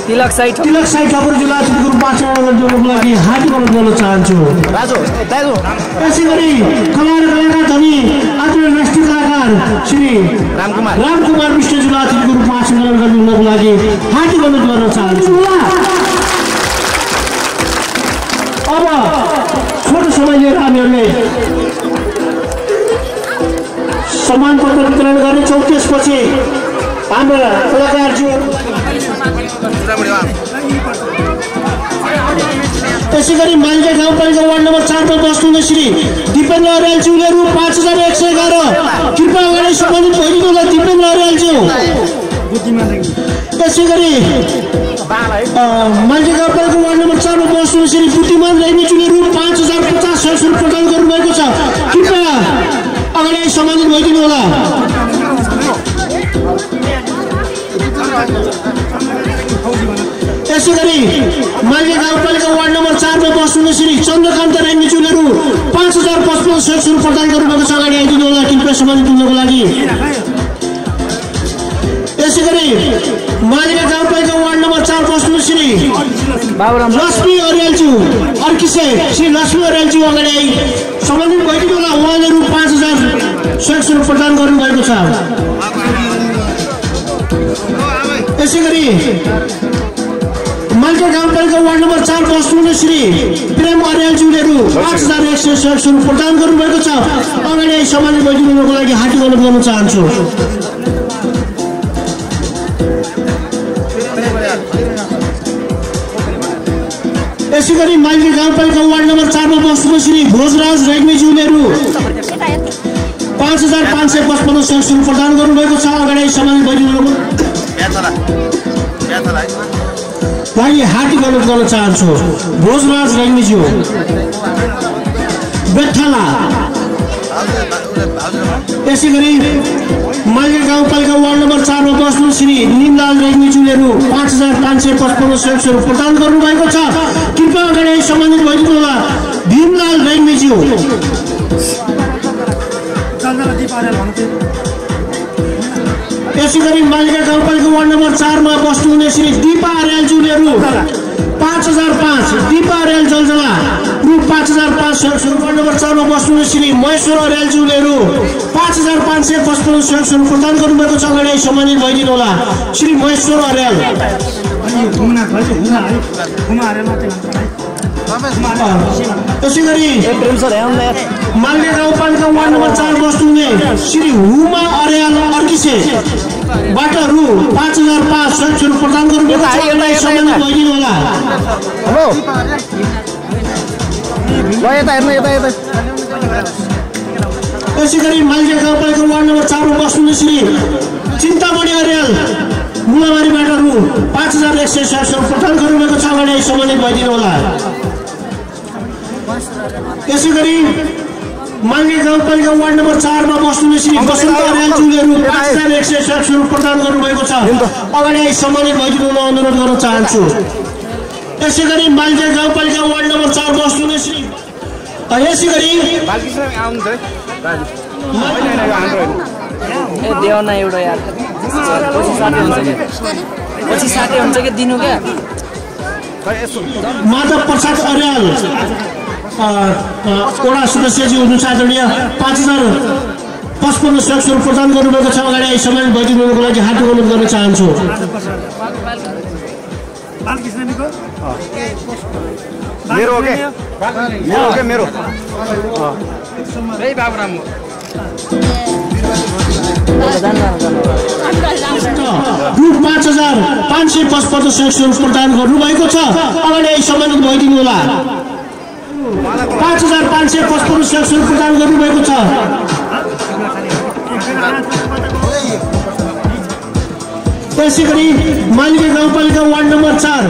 तिलक साई तिलक ठाकुरज्यूलाई अतिथिको रूपमा आसन ग्रहण गरिदिनुको लागि हार्दिक अनुरोध गर्न चाहन्छु। दाजु दाजु। यसै गरी कला र कलाकार धनी आदरणीय राष्ट्रिय कलाकार श्री रामकुमार। रामकुमार अतिथिको रूपमा आसन ग्रहण गरिदिनुको लागि हार्दिक अनुरोध गर्न चाहन्छु। अब छोटो समय लिएर हामीहरूले सम्मान पत्र वितरण गर्नेछौँ। त्यसपछि हाम्रा कलाकारज्यू त्यसै गरी मालजा गाउँपालिका वार्ड नम्बर चारमा बस्नुहुने श्री दिपेन्द्र अर्यालज्यूले रु पाँच हजार एक सय एघार। कृपया अगाडि सम्बन्धित भइदिनु होला दिपेन्द्र अर्यालज्यू त्यसै गरी मालजा गाउँपालिका वार्ड नम्बर चारमा बस्नुहुने श्री बुद्धिमान रेग्मीज्यूले रु पाँच हजार पचास सय रुपियाँ प्रदान गर्नुभएको छ। कृपया अगाडि सम्बन्धित भइदिनु होला। यसै गरी मालगे गाउँपालिका वार्ड नम्बर चारमा बस्नुहुने श्री चन्द्रकान्त रेग्मीज्यूले रु पाँच हजार पचपन्न सय रुपियाँ प्रदान गर्नुभएको छ। अगाडि आइदिनु होला कृपया सम्बन्धित दिनको लागि। यसै गरी मालिका गाउँपालिका वार्ड नम्बर चार बस्नु श्री लक्ष्मी अर्यालज्यू अर्किसे श्री लक्ष्मी अर्यालज्यू अगाडि सम्बन्धित भइदिनु होला। उहाँले रु पाँच हजार सहयोग स्वरूप प्रदान गर्नुभएको छ। यसै गरी मालका गाउँपालिका वार्ड नम्बर चार बस्नुहुने श्री प्रेम अर्यालज्यूले रु पाँच हजार एक सय स्वरूप प्रदान गर्नुभएको छ। अगाडि सम्बन्धित भइदिनुको लागि हार्दिक अनुरोध गर्न चाहन्छु। यसै गरी माइली गाउँपालिका वार्ड नम्बर चारमा बस्नु श्री भोजराज रेग्मीज्यूले रु पाँच हजार पाँच सय पचपन्न सहयोग प्रदान गर्नुभएको छ। अगाडि सम्मानित भइदिनु लागि हार्दिक अनुरोध गर्न चाहन्छु। भोजराज रेग्मीज्यू बेठाला यसै गरी माइली गाउँपालिका वार्ड नम्बर चारमा बस्नु श्री निमलाल रेग्मीज्यूले रु पाँच हजार पाँच सय पचपन्न स्वरूप प्रदान गर्नुभएको छ। कृपया अगाडि सम्बन्धित भइदिनु होला। भीमलाल रेग्मीज्यू यसै गरी मालिका गाउँपालिका वार्ड नम्बर चारमा बस्नुहुने श्री दिपा अर्यालज्यूले रु पाँच हजार पाँच दिपा अर्याल जलजला रु पाँच हजार पाँच स्वरूप वार्ड नम्बर चारमा बस्नुहुने श्री महेश्वर अर्यालज्यूले रु पाँच हजार पाँच सय पचपन्न स्वरूप प्रदान गर्नुभएको छ अगाडि सम्मानित भइदिनु होला श्री महेश्वर अर्याल यसै गरी गाउँपालिका वार्ड नम्बर चार बस्नुहुने श्री हुमा अर्याल अर्किसे बाट रु पाँच हजार पाँच प्रदान गर्नुभएको छ भइदिनु होला। हेलो ल यता हेर्नु यता यता यसै गरी गाउँपालिका वार्ड नम्बर चारमा बस्नुहुने श्री चिन्तामणि अर्याल मुलाबारीबाट रु पाँच हजार एक सय सहयोग स्वरूप प्रदान गर्नुभएको छ अगाडि भइदिनु होला यसै गरी मालगे गाउँपालिका वार्ड नम्बर चारमा बस्नुहुने श्री बसन्त अर्यालज्यूले रु पाँच हजार एक सय सहयोग स्वरूप प्रदान गर्नुभएको छ। अगाडि आई सम्मानित भइदिनु हुन अनुरोध गर्न चाहन्छु। यसै गरी मालगे गाउँपालिका वार्ड नम्बर चार बस्नुहुने श्री अ, यसै गरी ए देऊ न एउटा यार पछि साथी हुन्छ क्या पछि साथी हुन्छ कि दिनु क्या? माधव प्रसाद अर्याल। वडा सदस्यजी हुनुहुन्छ आदरणीय पाँच हजार पचपन्न स्वरूप प्रदान गर्नुभएको छ अगाडि आई सम्मानित भइदिनुको लागि हार्दिक अनुरोध गर्न चाहन्छु। मेरो हो के मेरो हो के मेरो बाबुराम। रु पाँच हजार पाँच सय पचपन्न स्वरूप प्रदान गर्नुभएको छ। अगाडि आई सम्मानित भइदिनु होला। पाँच हजार पाँच सय पचपन्न सेक्सन प्रदान गर्नुभएको छ। त्यसै गरी मालिका गाउँपालिका वार्ड नम्बर चार।